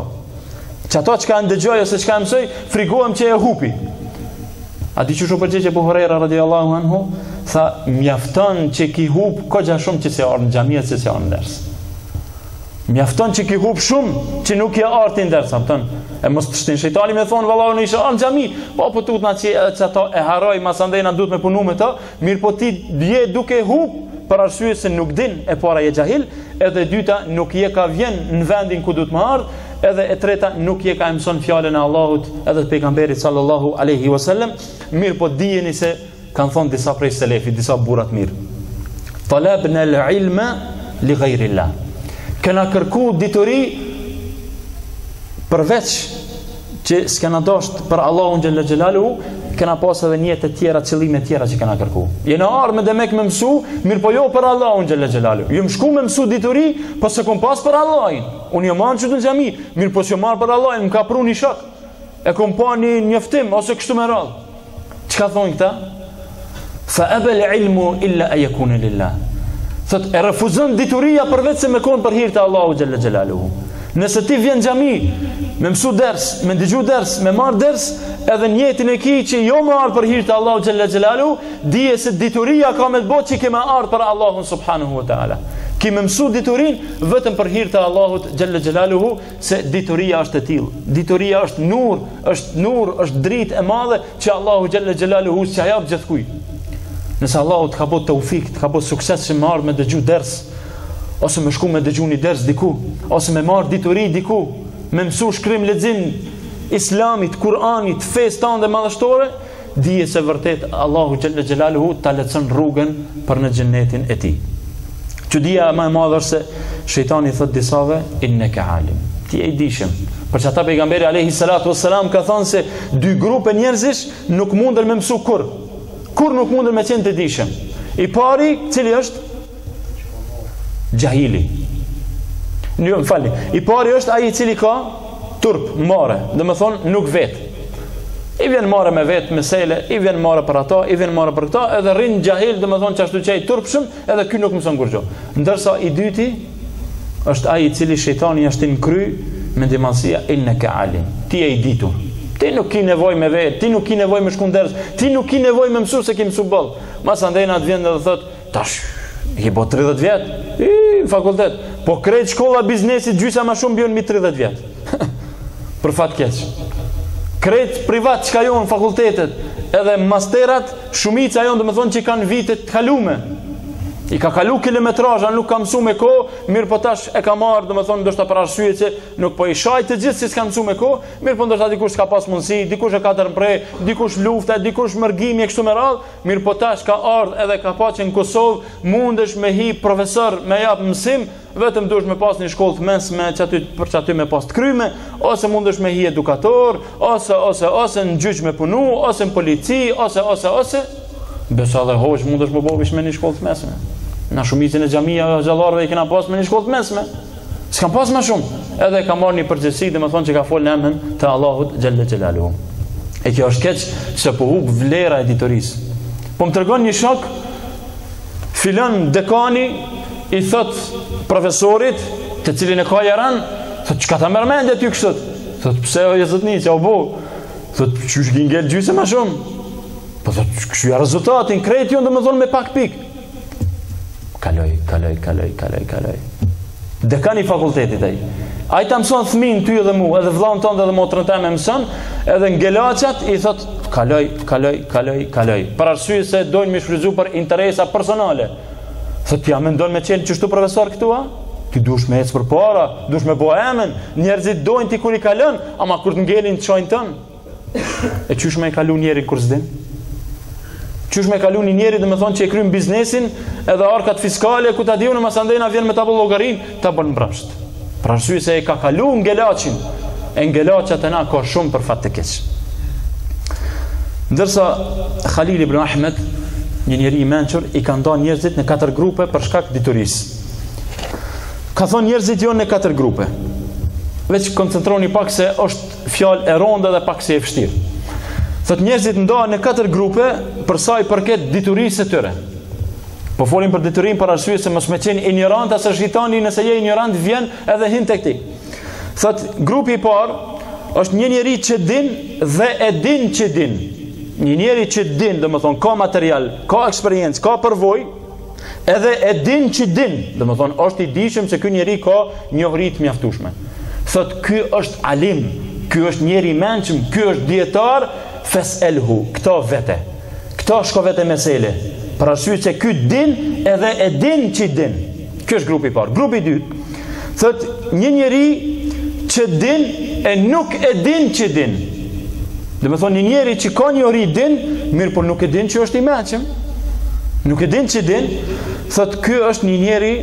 S1: Qato çka ndëgjoj ose çka mësoj, frigohem që e hupi. A di qysh iu përgjegj Ebu Hurajra radiallahu anhu, tha mjafton që ki hup koxha shumë që s'je ardhë në xhami e që s'je ardhë në ders. Mjafton që ki hup shumë që nuk je ardh në ders, thon. E mos të shtin shejtani me thon valla unë isha ardh në xhami, po po tutna që çato e harroj, mas andej na duhet me punu me të, mirëpo ti je duke hup për arsye se nuk din, e para je xhahil, edhe e dyta nuk je ka vjen në vendin ku duhet me ardh, edhe e treta nuk je ka mëson fjalën e Allahut edhe të pejgamberit sallallahu alaihi wasallam, mirëpo dijeni se Kan thon disa prej selefit, disa burra të mirë. Talabna al-ilma li ghayri Allah. Kena kërku dituri përveç që s'kena dosht për Allahun xhalla xhelalu, kena pas edhe nijete tjera, qëllime të tjera që kena kërku. Jena ardh demek me mësu, mirëpo jo për Allahun xhalla xhelalu. Jum shku me mësu dituri, po s'e kum pas për Allahin. Unë jom ardh qetu n'xhami, mirëpo s'jom ardh për Allahin, më ka pru ni shok. E kum pa një njoftim ose kështu me radhë. Çka thonë këta? Fa abal ilmu illa an yakuna lillah. Thot e refuzon dituria përveç se me kon për hir të Allahu xhalla xhelalu. Nëse ti vjen n'xhami me mësu ders, me dëgju ders, me marr ders, edhe nijetin e ki që jo me ardh për hir të Allahu xhalla xhelalu, dije se dituria ka me të bo që ke me ardh për Allahun subhanahu wa taala. Ki me mësu diturin vetëm për hir të Allahut xhalla xhelalu, se dituria është e tillë. Dituria është nur, është nur, është dritë e madhe që Allahu xhalla xhelaluhu s'ja jap gjithkujt. Nëse Allahu të ka bo taufik, të ka bo sukses që me ardh me dëgju ders, ose me shku me dëgju një ders diku, ose me marr dituri diku, me mësu shkrim lexim islamit, Kur'anit, fesë tande madhështore, Dije se vërtet Allahu xhelle xhelaluhu ta lehtson rrugën për në xhennetin e tij. Çudia më e madhe është se shejtani i thot disave innaka alim. Ti je i dishëm. Për qata pejgamberi alayhi salatu wassalam ka thënë se dy grupe njerëzish nuk munden me mësu kurr. Kurr nuk munden me qenë të dishëm. I pari, cili është? Xhahili. Një, jo, më falni, i pari është ai i cili ka turp, marre, domethonë nuk vet. I vjen marre me vet, mesele, i vjen marre për ata, i vjen marre për këta, edhe rrin xhahil, domethonë qashtu qaj turp shumë, edhe ky nuk mëson kurgjo. Ndërsa i dyti, është ai i cili shejtani ja shti në kry, mendjemadhsia, innaka alim. Ti je i ditur. Ti nuk ki nevoj me vet, ti nuk ki nevoj me shku n'ders, ti nuk ki nevoj me mësu se ki mësu boll. Masandejna të vjen dhe thotë, Tash, i bo 30 vjet, hi n'fakultet, po krejt shkolla biznesit gjysa ma shumë jon mi 30 vjet. Për fat të keq. Krejt privat çka jonë fakultetet, edhe masterat, shumica jonë domethonë që kanë vitet të kalume. I ka kalu kilometrazha, nuk ka mësu me kohë, mirëpo tash e ka marrë, domethonë, ndoshta për arsye që nuk po i shaj të gjithë si s'ka mësu me kohë, mirëpo ndoshta dikush s'ka pas mundësi, dikush e ka ndërpre, dikush lufta, dikush mërgimi e kështu me radhë, Mirëpo tash ka ardhë edhe ka pa që në Kosovë mundesh me hi profesor me japë mësim, vetëm duhesh me pas një shkollë të mesme qaty, për qaty me pas të kryme, ose mundesh me hi edukator, ose, ose, ose në gjyq me punu, ose në polici, ose, ose, ose, besa edhe hoxhë mundesh me bo veç me një shkollë të mesme. Na shumicën e xhamia, e hoxhallarve i kena pas me një shkollë të mesme. S'kam pas ma shumë, edhe ka marrë një përgjegjësi, domethonë që ka folë në emën të Allahut Xhelle Xhelaluhu. E kjo është keq se po hup vlera e diturisë. Po më tregon një shok, filan dekani, i thot profesorit, të cilin e ka jaran, thot, çka ta merr mendja ty kështu? Thot, pse o zotni, çka u bo? Thot, qysh ki ngel gjysë ma shumë? Po thot, kqyrja rezultatin, krejt jon domethonë me pak pikë. Kaloj, kaloj, kaloj, kaloj, kaloj. Dekani fakultetit ai. Ai ta mëson fëmin ty edhe mua, edhe vllaun tond edhe motrën ta mëson, edhe ngelaçat i thot kaloj, kaloj, kaloj, kaloj. Për arsye se dojnë me shfrytzu për interesa personale. Thot ti a mendon me qenë qeshtu profesor këtu a? Ti dush me ecë përpara, dush me bo emen, njerëzit dojnë ti kur i kalon, ama kur të ngelin të shajnë tanë. E qysh me e kalu njeri kur s'din? Qysh me e kalu një njeri domethonë që e kryn biznesin edhe arkat fiskale ku ta di unë masandej vjen me ta bo llogarinë, ta bon mbrapsht. Për arsye se e ka kalu ngelaçin, e ngelaça te na ka shumë për fat të keq. Ndërsa Halil ibn Ahmed, një njeri i mençur, i ka nda njerëzit në katër grupe për shkak diturisë. Ka thonë njerëzit jon në katër grupe. Veç koncentroni pak se është Fjalë e rondë dhe pak si e vështirë. Thot njerëzit ndahen në katër grupe për sa i përket diturisë së tyre. Po folim për diturinë për arsye se mos me qenë injoranta se shejtani nëse je injorant vjen edhe hin tek ti. Thot grupi i parë është një njeri që din dhe e din që din. Një njeri që din, domethonë ka material, ka eksperiencë, ka përvojë, Edhe e din që din, domethonë, është i dijshëm se ky njeri ka njohuri të mjaftushme. Thot, ky është alim, ky është njeri mençëm, ky është dijetar, fes elhu, këta vete, këta shko vete mesele, për arsye se ky din edhe e din që din. Ky është grupi i parë. Grupi i dytë, Thot një njeri që din e nuk e din që din. Domethonë një njeri që ka njohuri, din, mirëpo nuk e din që është i mençëm. Nuk e din që din, thot ky është një njeri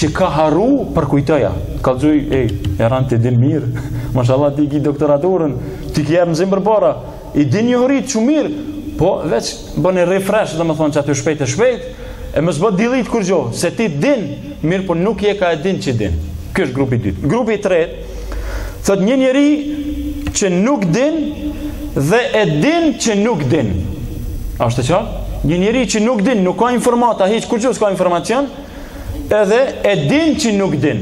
S1: që ka harru, përkujtoja. Kallzoj, ej, jaran ti din mirë, mashallah ti ki doktoraturën, ti ki erë në zimë përpara, i din njohuritë shumë mirë, po veç bone refresh domethonë që aty shpejt e shpejt, E mos bo delete kurgjo, se ti din, mirëpo nuk je ka e din që din. Ky është grupi i dytë. Grupi i tretë thot një njeri që nuk din dhe e din që nuk din. A është e qartë? Një njeri që nuk din, nuk ka informata, hiç kurgjo s'ka informacion, edhe e din që nuk din.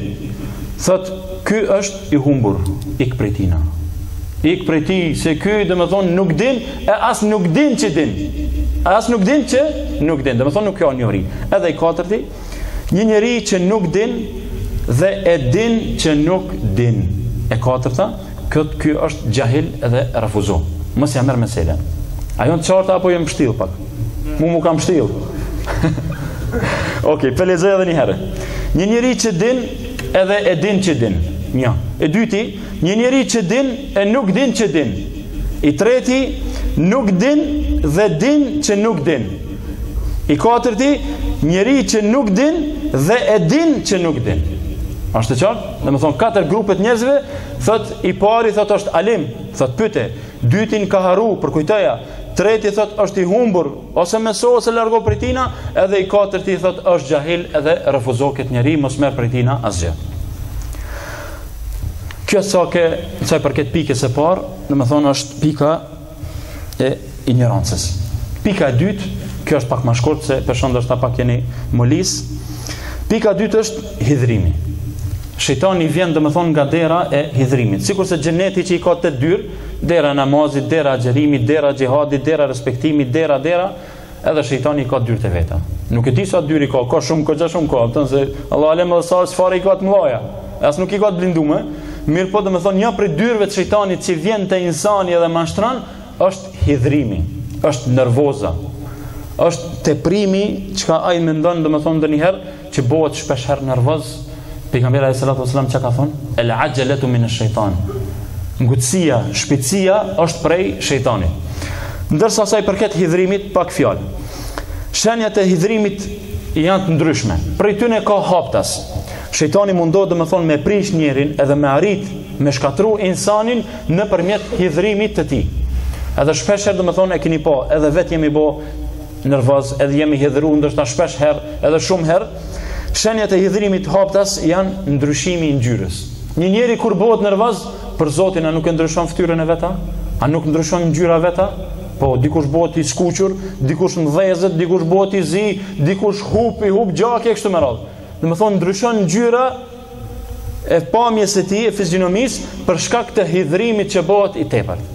S1: Thot ky është i humbur, ik prej tij na. Ik prej tij se ky domethën nuk din e as nuk din që din. As nuk din që nuk din. Domethën nuk ka njohuri. Edhe i katërti, një njeri që nuk din dhe e din që nuk din. E katërta, këtë ky është gjahil edhe refuzo. Mos ja merr mesela. A janë t'qarta apo jau pështjell pak? Mu m'u ka pështjell. Okej, okay, pe lexoj edhe një herë. Një njeri që din edhe e din që din. Një. I dyti, një njeri që din e nuk din që din. I treti, nuk din dhe din që nuk din. I katërti, njeri që nuk din dhe e din që nuk din. Asht të qartë? Domethonë, katër grupet njerëzve, thot, i pari thot është alim, thot, pyte, dyti ka harru, përkujtoja, treti thot është i humbur, Ose mëso ose largohu prej tina, edhe i katërti thot është xahil edhe refuzo këtë njeri mos merr prej tina asgjë. Kjo sa ke, sa i përket pikës së parë, domethonë është pika e injorancës. Pika e dytë, kjo është pak më shkurt se për shkak ndoshta pak jeni molis'. Pika e dytë është hidhrimi. Shejtani vjen domethënë nga dera e hidhrimit. Sikurse xheneti që i ka tetë dyer, Dera namazit, dera agjerimit, dera xhihadit, dera respektimit, dera, dera, edhe shejtani i ka dyert e veta. Nuk e di sa dyer i ka, ka shumë, ka gja shumë ka, pëtën se Allah alem edhe sa është fare i ka të mlaja, e as nuk i ka të blindume, mirëpo domethonë, një prej dyerve të shejtanit që vjen te insani edhe mashtron, është hidhrimi, është nervoza, është teprimi çka ai mendon domethonë donjëherë, që bëhet shpesh herë nervoz, pejgamberi alayhi salatu wasallam çka ka thonë? El ajalatu min ash-shaytan. Ngutësia, shpejtësia është prej shejtanit. Ndërsa sa i përket hidhrimit, pak fjalë. Shenjat e hidhrimit janë të ndryshme. Prej tyre ka haptas. Shejtani mundohet domethonë me prish njerin edhe me arrit me shkatru insanin nëpërmjet hidhrimit të tij. Edhe shpeshherë domethonë e kini po, edhe vetë jemi bo nervoz, edhe jemi hidhru ndoshta shpesh herë, edhe shumë herë. Shenjat e hidhërimit të haptas janë ndryshimi i ngjyrës. Një njeri kur bëhet nervoz, për Zotin a nuk e ndryshon fytyrën e vet a? A nuk ndryshon ngjyra e vet a? Po, dikush bëhet i skuqur, dikush mdhezet, dikush bëhet i zi, dikush hup i hup gjaki kështu me radhë. Domethonë ndryshon ngjyra e pamjes së tij, e fizionomisë për shkak të hidhërimit që bëhet i tepërt.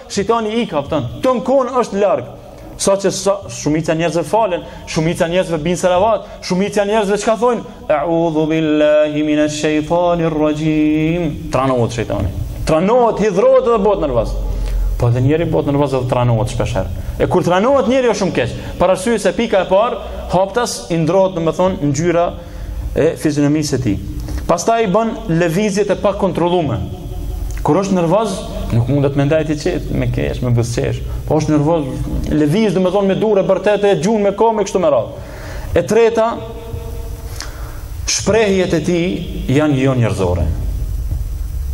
S1: Shejtani i kafton. Tanë kohën është larg. Saqë sa, shumica njerëzve falen, shumica njerëzve bijn salavat, shumica njerëzve çka thonë? A'udhu billahi minash shaitanir rajim. Tranohet shejtani. Tranohet, hidhrohet dhe bëhet nervoz. Po edhe njeri bëhet nervoz dhe tranohet shpesh herë. E kur tranohet njeri është shumë keq. Për arsye se pika e parë, haptas i ndrohet, domethënë ngjyra e fizionomisë së tij. Pastaj i bën lëvizjet e pakontrolluara. Kur është nervoz, nuk mundet me ndejt qetë, me kesh, me buzëqesh. Po është nervoz, lëviz domethënë me durë, bërtete, e gjunë me kom, e kështu me radhë. E treta, shprehjet e tij janë jo njerëzore.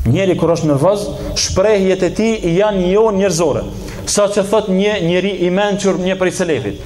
S1: Njeri kur është nervoz, shprehjet e tij janë jo njerëzore. Saqë thotë një njeri i mençur një prej selefit.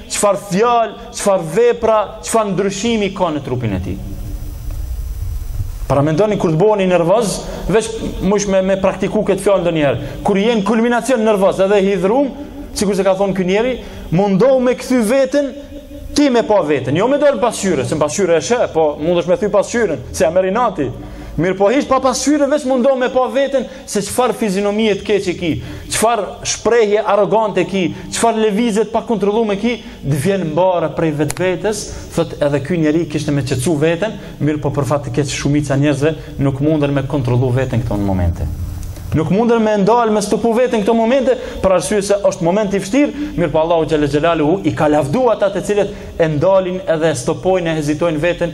S1: Çfarë fjalë, çfarë vepra, çfarë ndryshimi ka në trupin e tij. Paramendoni kur të boni nervoz, veç mush me, me praktiku këtë fjalë ndonjëherë. Kur je në kulminacion nervoz, edhe i hidhrum, sikurse ka thonë ky njeri, mundohu me kthy veten ti me pa veten, jo me dal n'pasqyrë, se n'pasqyrë e sheh, po mundesh me thy pasqyrën, se a merr inati. Mirëpo hiç pa pasqyrën, veç mundohu me pa veten Se çfarë fizionomie të keqe ki, çfarë shprehje arrogante ki, çfarë lëvizje të pakontrollume ki, të vjen marre prej vetvetes, thotë edhe ky njeri kishte me qetësu veten, mirëpo për fat të keq shumica e njerëzve nuk munden me kontrollu veten n'këto momente. Nuk munden me ndal me stopu veten këto momente, për arsye se është moment i vështirë, mirëpo Allahu xhelle xhelaluhu i ka lavdu ata të cilët e ndalin edhe stopojnë e hezitojnë veten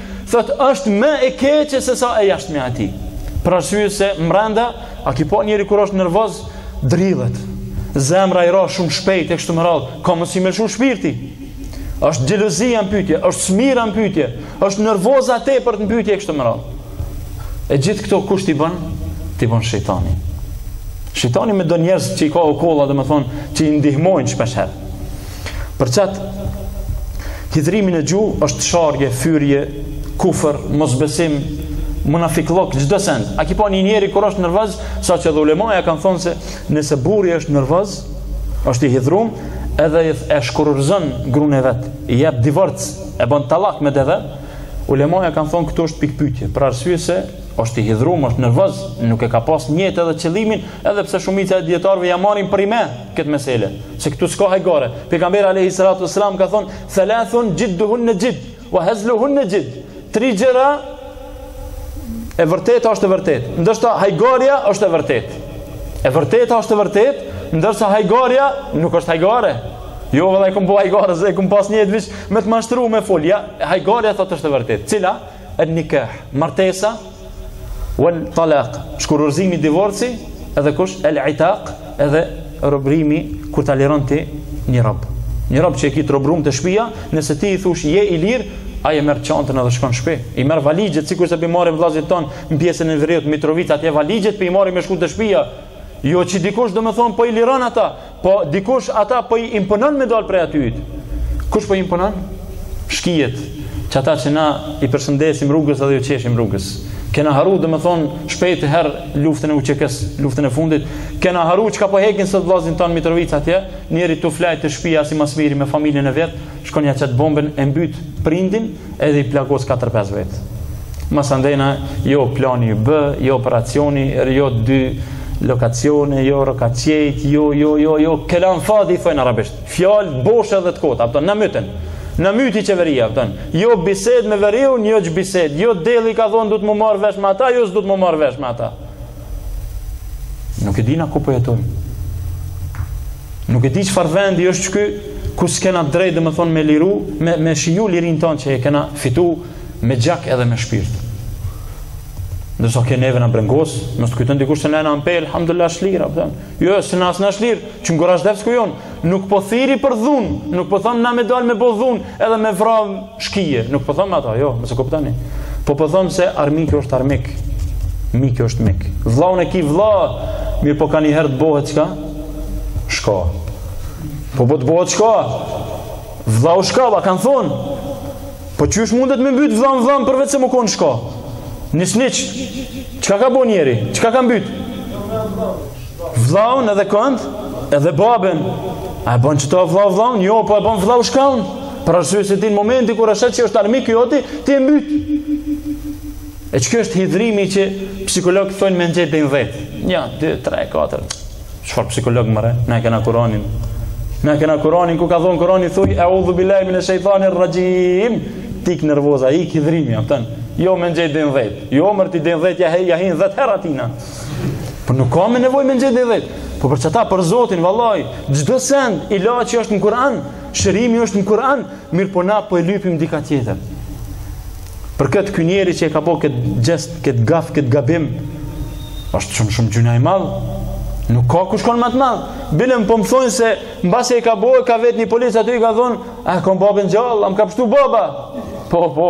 S1: Thotë është më e keqe se sa e jashtme e atij. Për arsye se mbrenda, a ki pa njeri kur është nervoz, dridhet. Zemra i rrah shumë shpejt e kështu me radhë, ka mësy me i shu shpirti. Është xhelozia në pyetje, është smira në pyetje, është nervoza e tepërt në pyetje e kështu me radhë. E gjithë këto kush t'i bën? T'i bën shejtani. Shejtani me do njerëz që i ka okolla, domethënë, që i ndihmojnë shpesh herë. Për qat hidhrimi në gjuhë është sharje, fyrje, kufër, mosbesim, munafikllok, çdo send. A ki pa një njeri kur është nervoz, saqë edhe ulemaja kanë thonë se nëse burri është nervoz, është i hidhrum, edhe e shkurorëzon grun e vet, i jep divorc, e bën talak me dhe, ulemaja kanë thonë këtu është pikëpytje, për arsye se është i hidhrum, është nervoz, nuk e ka pas nijet edhe qëllimin, edhe pse shumica e dijetarëve ia marrin përnime, këtë mesele, se këtu s'ka hajgare. Pejgamberi alayhi salatu wasalam ka thon, "Thalathun jidduhunna jidd wa hazluhunna jidd." Tri gjëra e vërteta është e vërtetë, ndërsa hajgarja është e vërtetë. E vërteta është e vërtetë, ndërsa hajgarja nuk është hajgare. Jo, vëllai, kum bo hajgare, s'e kum pas nijet me ta lshu, me fol, ja. Hajgarja thotë është e vërtetë. Cila? El nikah, martesa, wal talaq, shkurorëzimi, divorci, edhe kush el itaq, edhe robrimi kur ta liron ti një rob. Një rob që e ki të robrum te shpia, nëse ti i thush je i lir, ai e merr çantën edhe shkon në shtëpi. I merr valixhet sikurse pi marrin vllaznit tonë në pjesën e veriut Mitrovica, atje valixhet pe i marrin me shku te shpia. Jo çi dikush domethënë po i liron ata, Po dikush ata po i imponon me dal prej atyjt. Kush po i imponon? Shkijet. Që ata që na i përshëndesim rrugës edhe ju qeshim rrugës. Kena harru domethonë shpejt herë luftën e UÇK-së, luftën e fundit. Kena harru çka po hekin sot vllaznit tonë n'Mitrovicë atje, njeri tu flejt te shpia si ma s'miri me familjen e vet, Shkon ja qet bombën e mbyt prindin edhe i plagos 4-5 vet. Masandena jo plani B, jo operacioni, jo dy lokacione, jo rokacjet, jo, jo, jo, jo, kelam fadi, i thojnë arabisht, fjalë boshe dhe të kota, a kupton, na mytën, na myti qeveria, a kupton, jo bisedë me veriun, jo ç'bisedë, jo Delli ka thonë duhet m'u marrë vesh me ata, jo s'duhet m'u marrë vesh me ata. Nuk e di na ku po jetojmë. Nuk e di çfarë vendi është ky ku s'kena drejt domethonë me liru, me, me shiju lirinë tonë që e kena fitu me gjak edhe me shpirt. Ndërsa kjo neve na brengos, mos të kujton dikush se na jem, elhamdulilah, shliru, a kupton. Po jo, se në asë në shlir, që në gurash defës ku jonë, nuk po thirri për dhunë, nuk po them na me dalë me bo dhunë, edhe me vra Shkije, nuk po them ata, jo, mos e kuptoni. Po po them se armiku është armik. Miku është mik. Vllaun e ki vlla, mirëpo kanjëherë të bëhet çka? Shka. Po po të bëhet shka. Vllau shka, ba kanë thon. Po çysh mundet me mbyt vllau vllan përveç se m'u kon shka. Nisniç. Çka ka bën njëri? Çka ka mbyt? Vllaun edhe kënd, edhe babën. A e bën qeta vllau vllaun? Jo, po e bën vllau shkaun. Për arsye se ti në momentin kur është që është armik i joti, ti e mbyt. E qekjo është hidhrimi që psikologët thonë me njeh deri në dhjetë. Nja, dy, tre, katër. Çfarë psikologë more? Ne e kena kuranin. Ne e kena kuranin, ku ka thonë kurani, thuj, eudhu bil-lahi minesh-shejtani rraxhim. T'ik nervoza, ik hidhrimi, a kupton. Jo me njeh deri në dhjetë. Jo more ti deri në dhjetë, ja hej, ja hinë dhjetë herë atina. Po nuk ka më nevojë me njeh deri dhetë. Po për qata për Zotin, vallaj, çdo send, ilaçi është në Kur'an, shërimi është në Kur'an, mirëpo na po e lypim dika tjetër. Për këtë ky njeri që e ka bo këtë gjest, këtë gaf, këtë gabim, është shumë shumë gjynah i madh, nuk ka ku shkon ma të madh. Bilem po më thonë se mbasi e ka bo e ka vet një polic aty i ka thonë, a kom babin gjallë, a më ka pshtu baba. Po, po,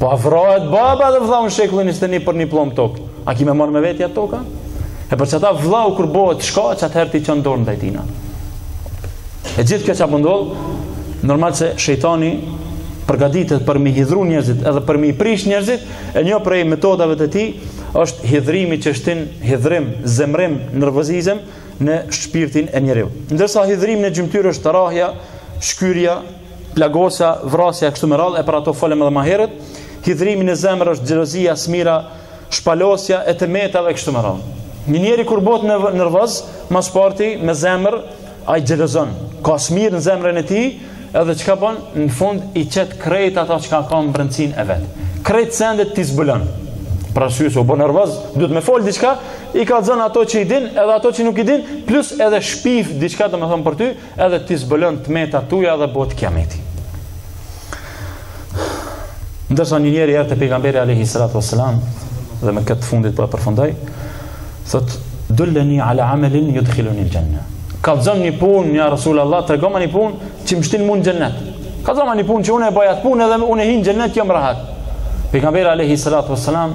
S1: Po vrahet baba dhe vëllau në shekullin 21 për një pllom tokë. A ki me marrë me vetja toka? E për qata vëllau kur bëhet shka, qatëherë ti çon dorë ndaj tina. E gjithë kjo çka po ndodh, normal se shejtani përgatitet për m'i hidhru njerëzit edhe për m'i prish njerëzit, e një prej metodave të tij është hidhrimi që shtin hidhrim, zemrim, nervozizëm në shpirtin e njeriu. Ndërsa hidhrimi në gjymtyrë është rrahja, shkyrja, plagosja, vrasja kështu me radhë, e për ato folim edhe ma herët. Hidhrimi në zemër është xhelozia, smira, shpalosja e të metave kështu me radhë. Një njeri kur bohet nervoz, më sporti me zemër, ai xhelozon. Ka smirë në zemrën e tij, edhe çka bën, në fund i qet krejt ato çka ka në brendsinë e vet. Krejt sendet t'i zbulon. Pra si që u bën nervoz, duhet me fol diçka, i kallzon ato që i din, edhe ato që nuk i din, plus edhe shpif diçka domethën për ty, Edhe t'i zbulon të meta tuja edhe bohet kijameti. Ndërsa një njeri erdh te Pejgamberi alejhi salatu selam dhe me këtë hadith po e përfundoj, thot, dulleni ala amelin judkhiluni el xhenne. Kallzomë një punë, ja Resul Allah, tregoma një punë që më shtin mu n'xhennet. Kallzomë një punë që unë e baj at punë edhe unë hi n'xhennet, jam rahat. Pejgamberi alejhi salatu selam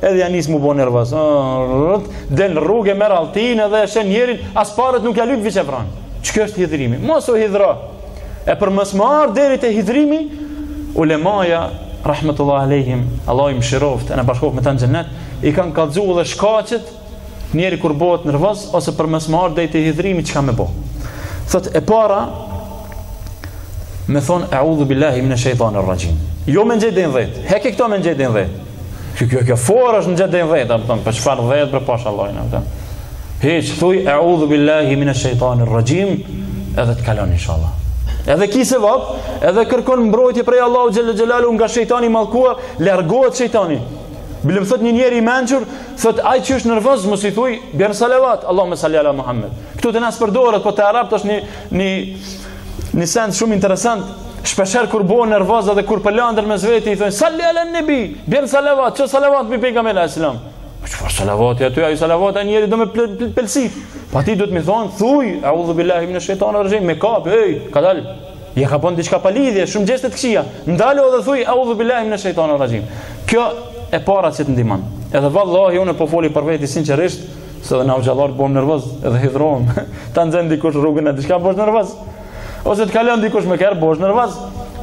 S1: Edhe ja nis mu bo nervos. Del n'rrugë merr alltinë edhe e shin njerin, as paret nuk ja lyp veç e vran. Qky është hidhrimi? Mos u hidhro. E për mos me ardh deri te hidhrimi, ulemaja rahmetullahi alejhim, Allahu i mëshiroftë, e na bashkoft me ta në xhennet, i kanë kallzu dhe shkaqet Njeri kur bëhet nervoz ose për mos m'ardh deri te hidhrimi çka me bo. Thot e para me thon e'udhu billahi minash shaitanir rajim. Jo me njeh deri n'10. Heki këto me njeh deri n'10. Kjo kjo kjo fora është njeh deri n'10, a po thon për çfarë 10 për pash Allahin a. Hiç thuj e'udhu billahi minash shaitanir rajim edhe të kalon inshallah. Edhe ki sevap, edhe kërkon mbrojtje prej Allahu xhel-le xhelaluhu nga shejtani i mallkuar, largohet shejtani. Bile thot një njeri i mençur, Thot ai që është nervoz mos i thuj bjer salavat Allahumma salli ala Muhammed. Këtu te na s'përdoret po te arabt është një një një sens shumë interesant. Shpeshherë kur bëhen nervoz dhe kur palaten mes veti i thonë salli ala nabi, bjer salavat, ço salavat mbi pejgamberin alejhi selam. Po çfarë salavati aty ai salavat ai njëri do me pëlcit. Po ti duhet me i thon thuj a'udhu billahi minash shaitanir rajim me kap ej kadal Je ka bon diçka pa lidhje, shumë gjeste të këqija. Ndalo dhe thuj audhu billahi minash shejtanir rajim. Kjo e para që të ndihmon. Edhe vallahi unë po foli për veti sinqerisht, se dhe na hoxhallart bohem nervoz edhe hidhrohem. Ta zen dikush rrugën e diçka bosh nervoz. Ose të kalon dikush me kerr bosh nervoz.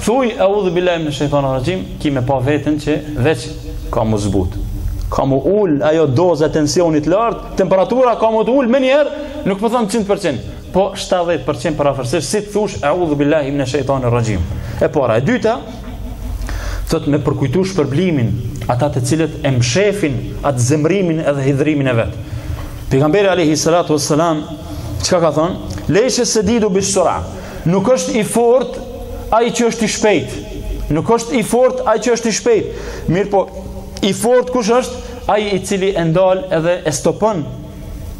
S1: Thuj audhu billahi minash shejtanir rajim, ki me pa veten që veç ka mu zbut. Ka mu ul ajo doza e tensionit lart, temperatura ka mu ul menjëherë, nuk po them 100%. Po 70% përafërsisht si të thush eudhu billahi minesh shejtanir rajim. E para, e dyta, thot me përkujtu shpërblimin ata të cilët e mshefin atë zemrimin edhe hidhrimin e vet. Pejgamberi alayhi salatu wassalam çka ka thon? Lejse shedidu bis-sur'a. Nuk është i fort ai që është i shpejt. Nuk është i fort ai që është i shpejt. Mirpo i fort kush është? Ai i cili e ndal edhe e stopon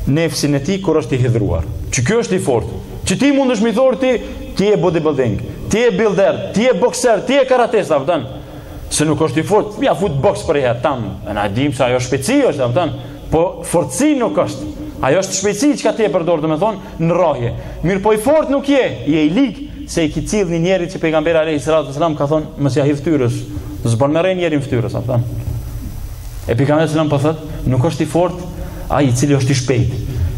S1: nefsin e tij kur është i hidhur. Që ky është i fortë. Që ti mund dëshmi thu ti, ti je bodybuilding, ti je builder, ti je boxer, ti je karatist, apo jo? Se nuk është i fortë, me ja fut box përiherë, tam, e na dim se ajo shpejtësi është, apo jo? Po, forci nuk është, ajo është shpejtësi çka ti e përdor, domethonë, në rrahje. Mirëpo i fort nuk je, je i lig, se i ki sill një njerit që pejgamberi alejhi salatu selam ka thonë, mos ja hi ftyrës, s'bon me rreh njerin ftyrës, a thënë. E pejgamberi selam po thot, nuk është i fort, ai i cili është i shpejt.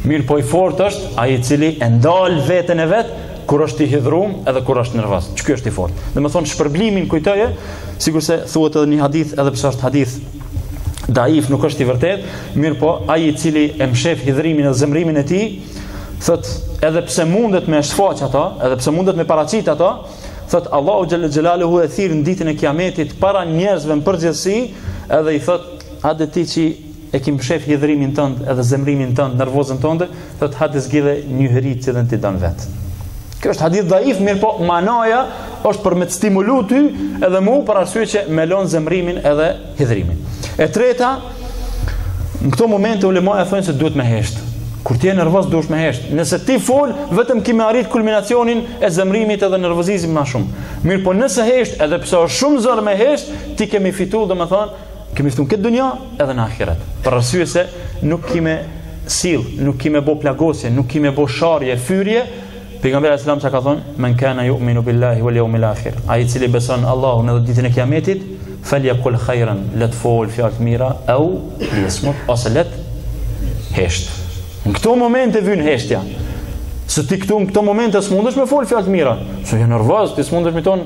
S1: Mirëpo i fort është, ai i cili e ndalë veten e vet, kur është i hidhrum edhe kur është nervoz. Qiky është i fort. Domethonë, shpërblimin kujtoje, sikurse thuhet në një hadith, edhe pse është hadith, Daif nuk është i vërtet, mirëpo ai i cili e mshef hidhrimin dhe zemrimin e tij, thot edhe pse mundet me shfaq ato, edhe pse mundet me paraqit ato, thot Allahu xhel-le xhelaluhu e thirr në ditën e Kiametit para njerëzve në përgjithësi, edhe i thot hajde ti që e ke mshef hidhrimin tënd edhe zemrimin tënd, nervozën tënde, Thot hajde zgjidhe një hyri që e ti don vet. Kjo është hadith dhaif, mirëpo manaja është për me të stimulu ty edhe mu për arsye që me lonë zemrimin edhe hidhrimin. E treta, në këto momente ulematë thonë se duhet me hesht. Kur ti je nervoz duhet me hesht. Nëse ti fol, vetëm ki me arrit kulminacionin e zemrimit edhe nervozizmit më shumë. Mirëpo nëse hesht, edhe pse është shumë zor me hesht, ti ki me fitu, domethënë, Ki me fitu në këtë dunja edhe në ahiret. Për arsye se nuk ki me sill, nuk ki me bo plagosje, nuk ki me bo sharje, fyrje. Pejgamberi sallallahu alajhi wasallam ka thonë, "Men kana yu'minu billahi wal yawmil akhir." Ai i cili beson Allahun edhe ditën e Kiametit, falyakul khairan, le të fol fjalë të mira, au yasmut ose le të hesht. Në këto momente vjen heshtja. Se ti këtu në këto momente s'mundesh me fol fjalë të mira. Se je nervoz, ti s'mundesh me thon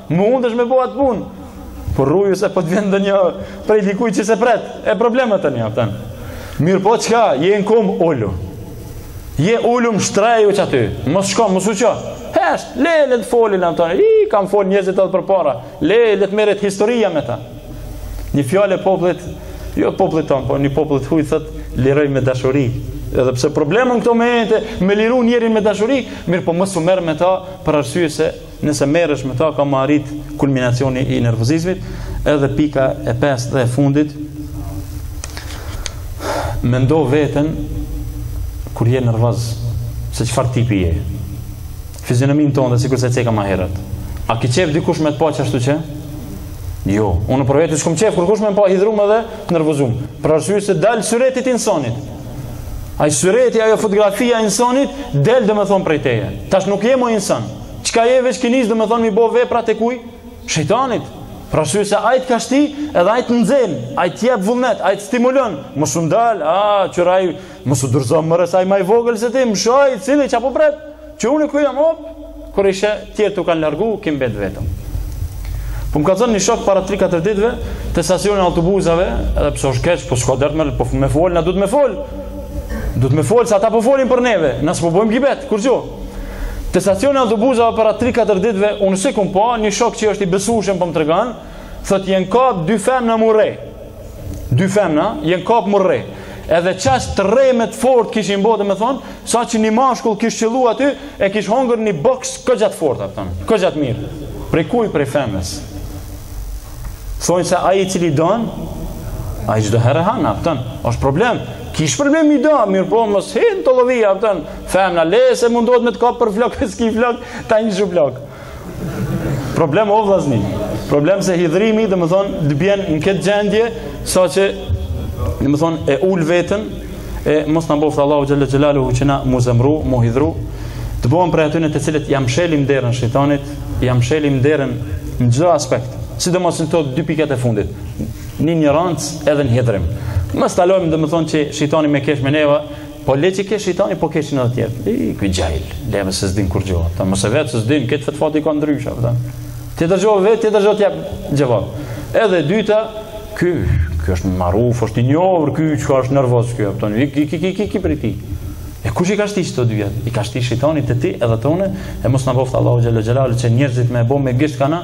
S1: Mundesh me bo atë punë. Por ruju se po të vjen ndonjë prej dikujt që s'e pret. E probleme tani ja tan. Mirëpo çka, je në kom ulu. Je ulum shtreju që aty Mos shko, mos u ço Hesht, le, le të folin ata tonë I, kam fol njerzit edhe përpara Le, le të merret historia me ta Një fjalë e popllit Jo popllit tonë, po një popllit huj thot Liroje me dashuri Edhe pse problem në këto momente Me liru njerin me dashuri Mirëpo mos u merr me ta Për arsye se Nëse merresh me ta ka me arrit kulminacioni i nervozizmit, edhe pika e pestë dhe e fundit mendo veten kur je nervoz se çfarë tipi je. Fizionomin tonde sikurse ceka më herët. A ki qef dikush me të pa ashtu qysh? Jo, unë për vete s'kam qef kurkush me më pa hidhrum edhe nervozum. Për arsye se dal syretit insonit. Ai syreti ajo fotografia insonit del domethën prej teje. Tash nuk je më inson. Çka je, veç ki nis domethënë me i bo veprat e kujt? Shejtanit. Pra shih se ai të ka shti edhe ai të nxit, ai të jep vullnet, ai të stimulon. Mos u ndal, a, qërë ajtë, mos u dorëzo more se ai ma i vogël se ti, mshoj, çka po pret, që unë e kuj jam op, kur edhe tjerët të kanë largu, ki mbetë vetëm. Po më ka thënë një shok para 3-4 ditëve te stacioni i autobusave, edhe pse është keq, po s'ka dert më, po me fol, na duhet me fol. Duhet me fol se ata po folin për neve, na s'po bëjmë gibet, kurrë. Te stacioni autobusave para 3-4 ditëve, unë s'i kam pa, një shok që është i besueshëm po më tregon, thotë janë kap dy femna me u rre. Dy femna janë kap me u rre. Edhe qaq të rreme të fortë kishin bo domethënë, sa që një mashkull kish qëllu aty, e kish hongër një boks bukur të fortë atë. Bukur të mirë. Prej kujt, prej femnës. Thonë se ai i cili dan, ai çdo herë han atë. Është problem. Kish problem me i da, mirë po mos hin të lëvi atë. Femna, le se mundohet me të kapë për flokë, po s'ki flokë, ta hjek shumë flokë. Problem o vllazni. Problem se hidhrimi, domethënë, të bjen në këtë gjendje, sa që, domethënë, e ul veten, e mos na boftë Allahu Xhelle Xhelaluhu, që na mu zemru, mu hidhru, të bohem prej atyne të cilët ia mshelim derën shejtanit, ia mshelim derën në të gjitha aspektet, sidomos në këto dy pikat e fundit, në injorancë edhe në hidhrim. Mos ta lojmë domethënë që shejtani me kesh me neva, Po le që kesh shejtani po keshin edhe tjerët. I, ky xhahil, lene se s'din kurgjo. Ta mos e vet se s'din, këtë fetva ta jep ndryshe, po. Tjetër gjo e vet, tjetër gjo të jep xhevap. Edhe e dyta, ky, ky është maruf, është i njohur, ky çka është nervoz ky, po. Ti ki ki ki ki ki priti. E kush i ka shti të dyja? I ka shti shejtani te ti edhe te ne, e mos na bëftë Allahu xhelle xhelaluhu, që njerëzit me bo me gisht kah na,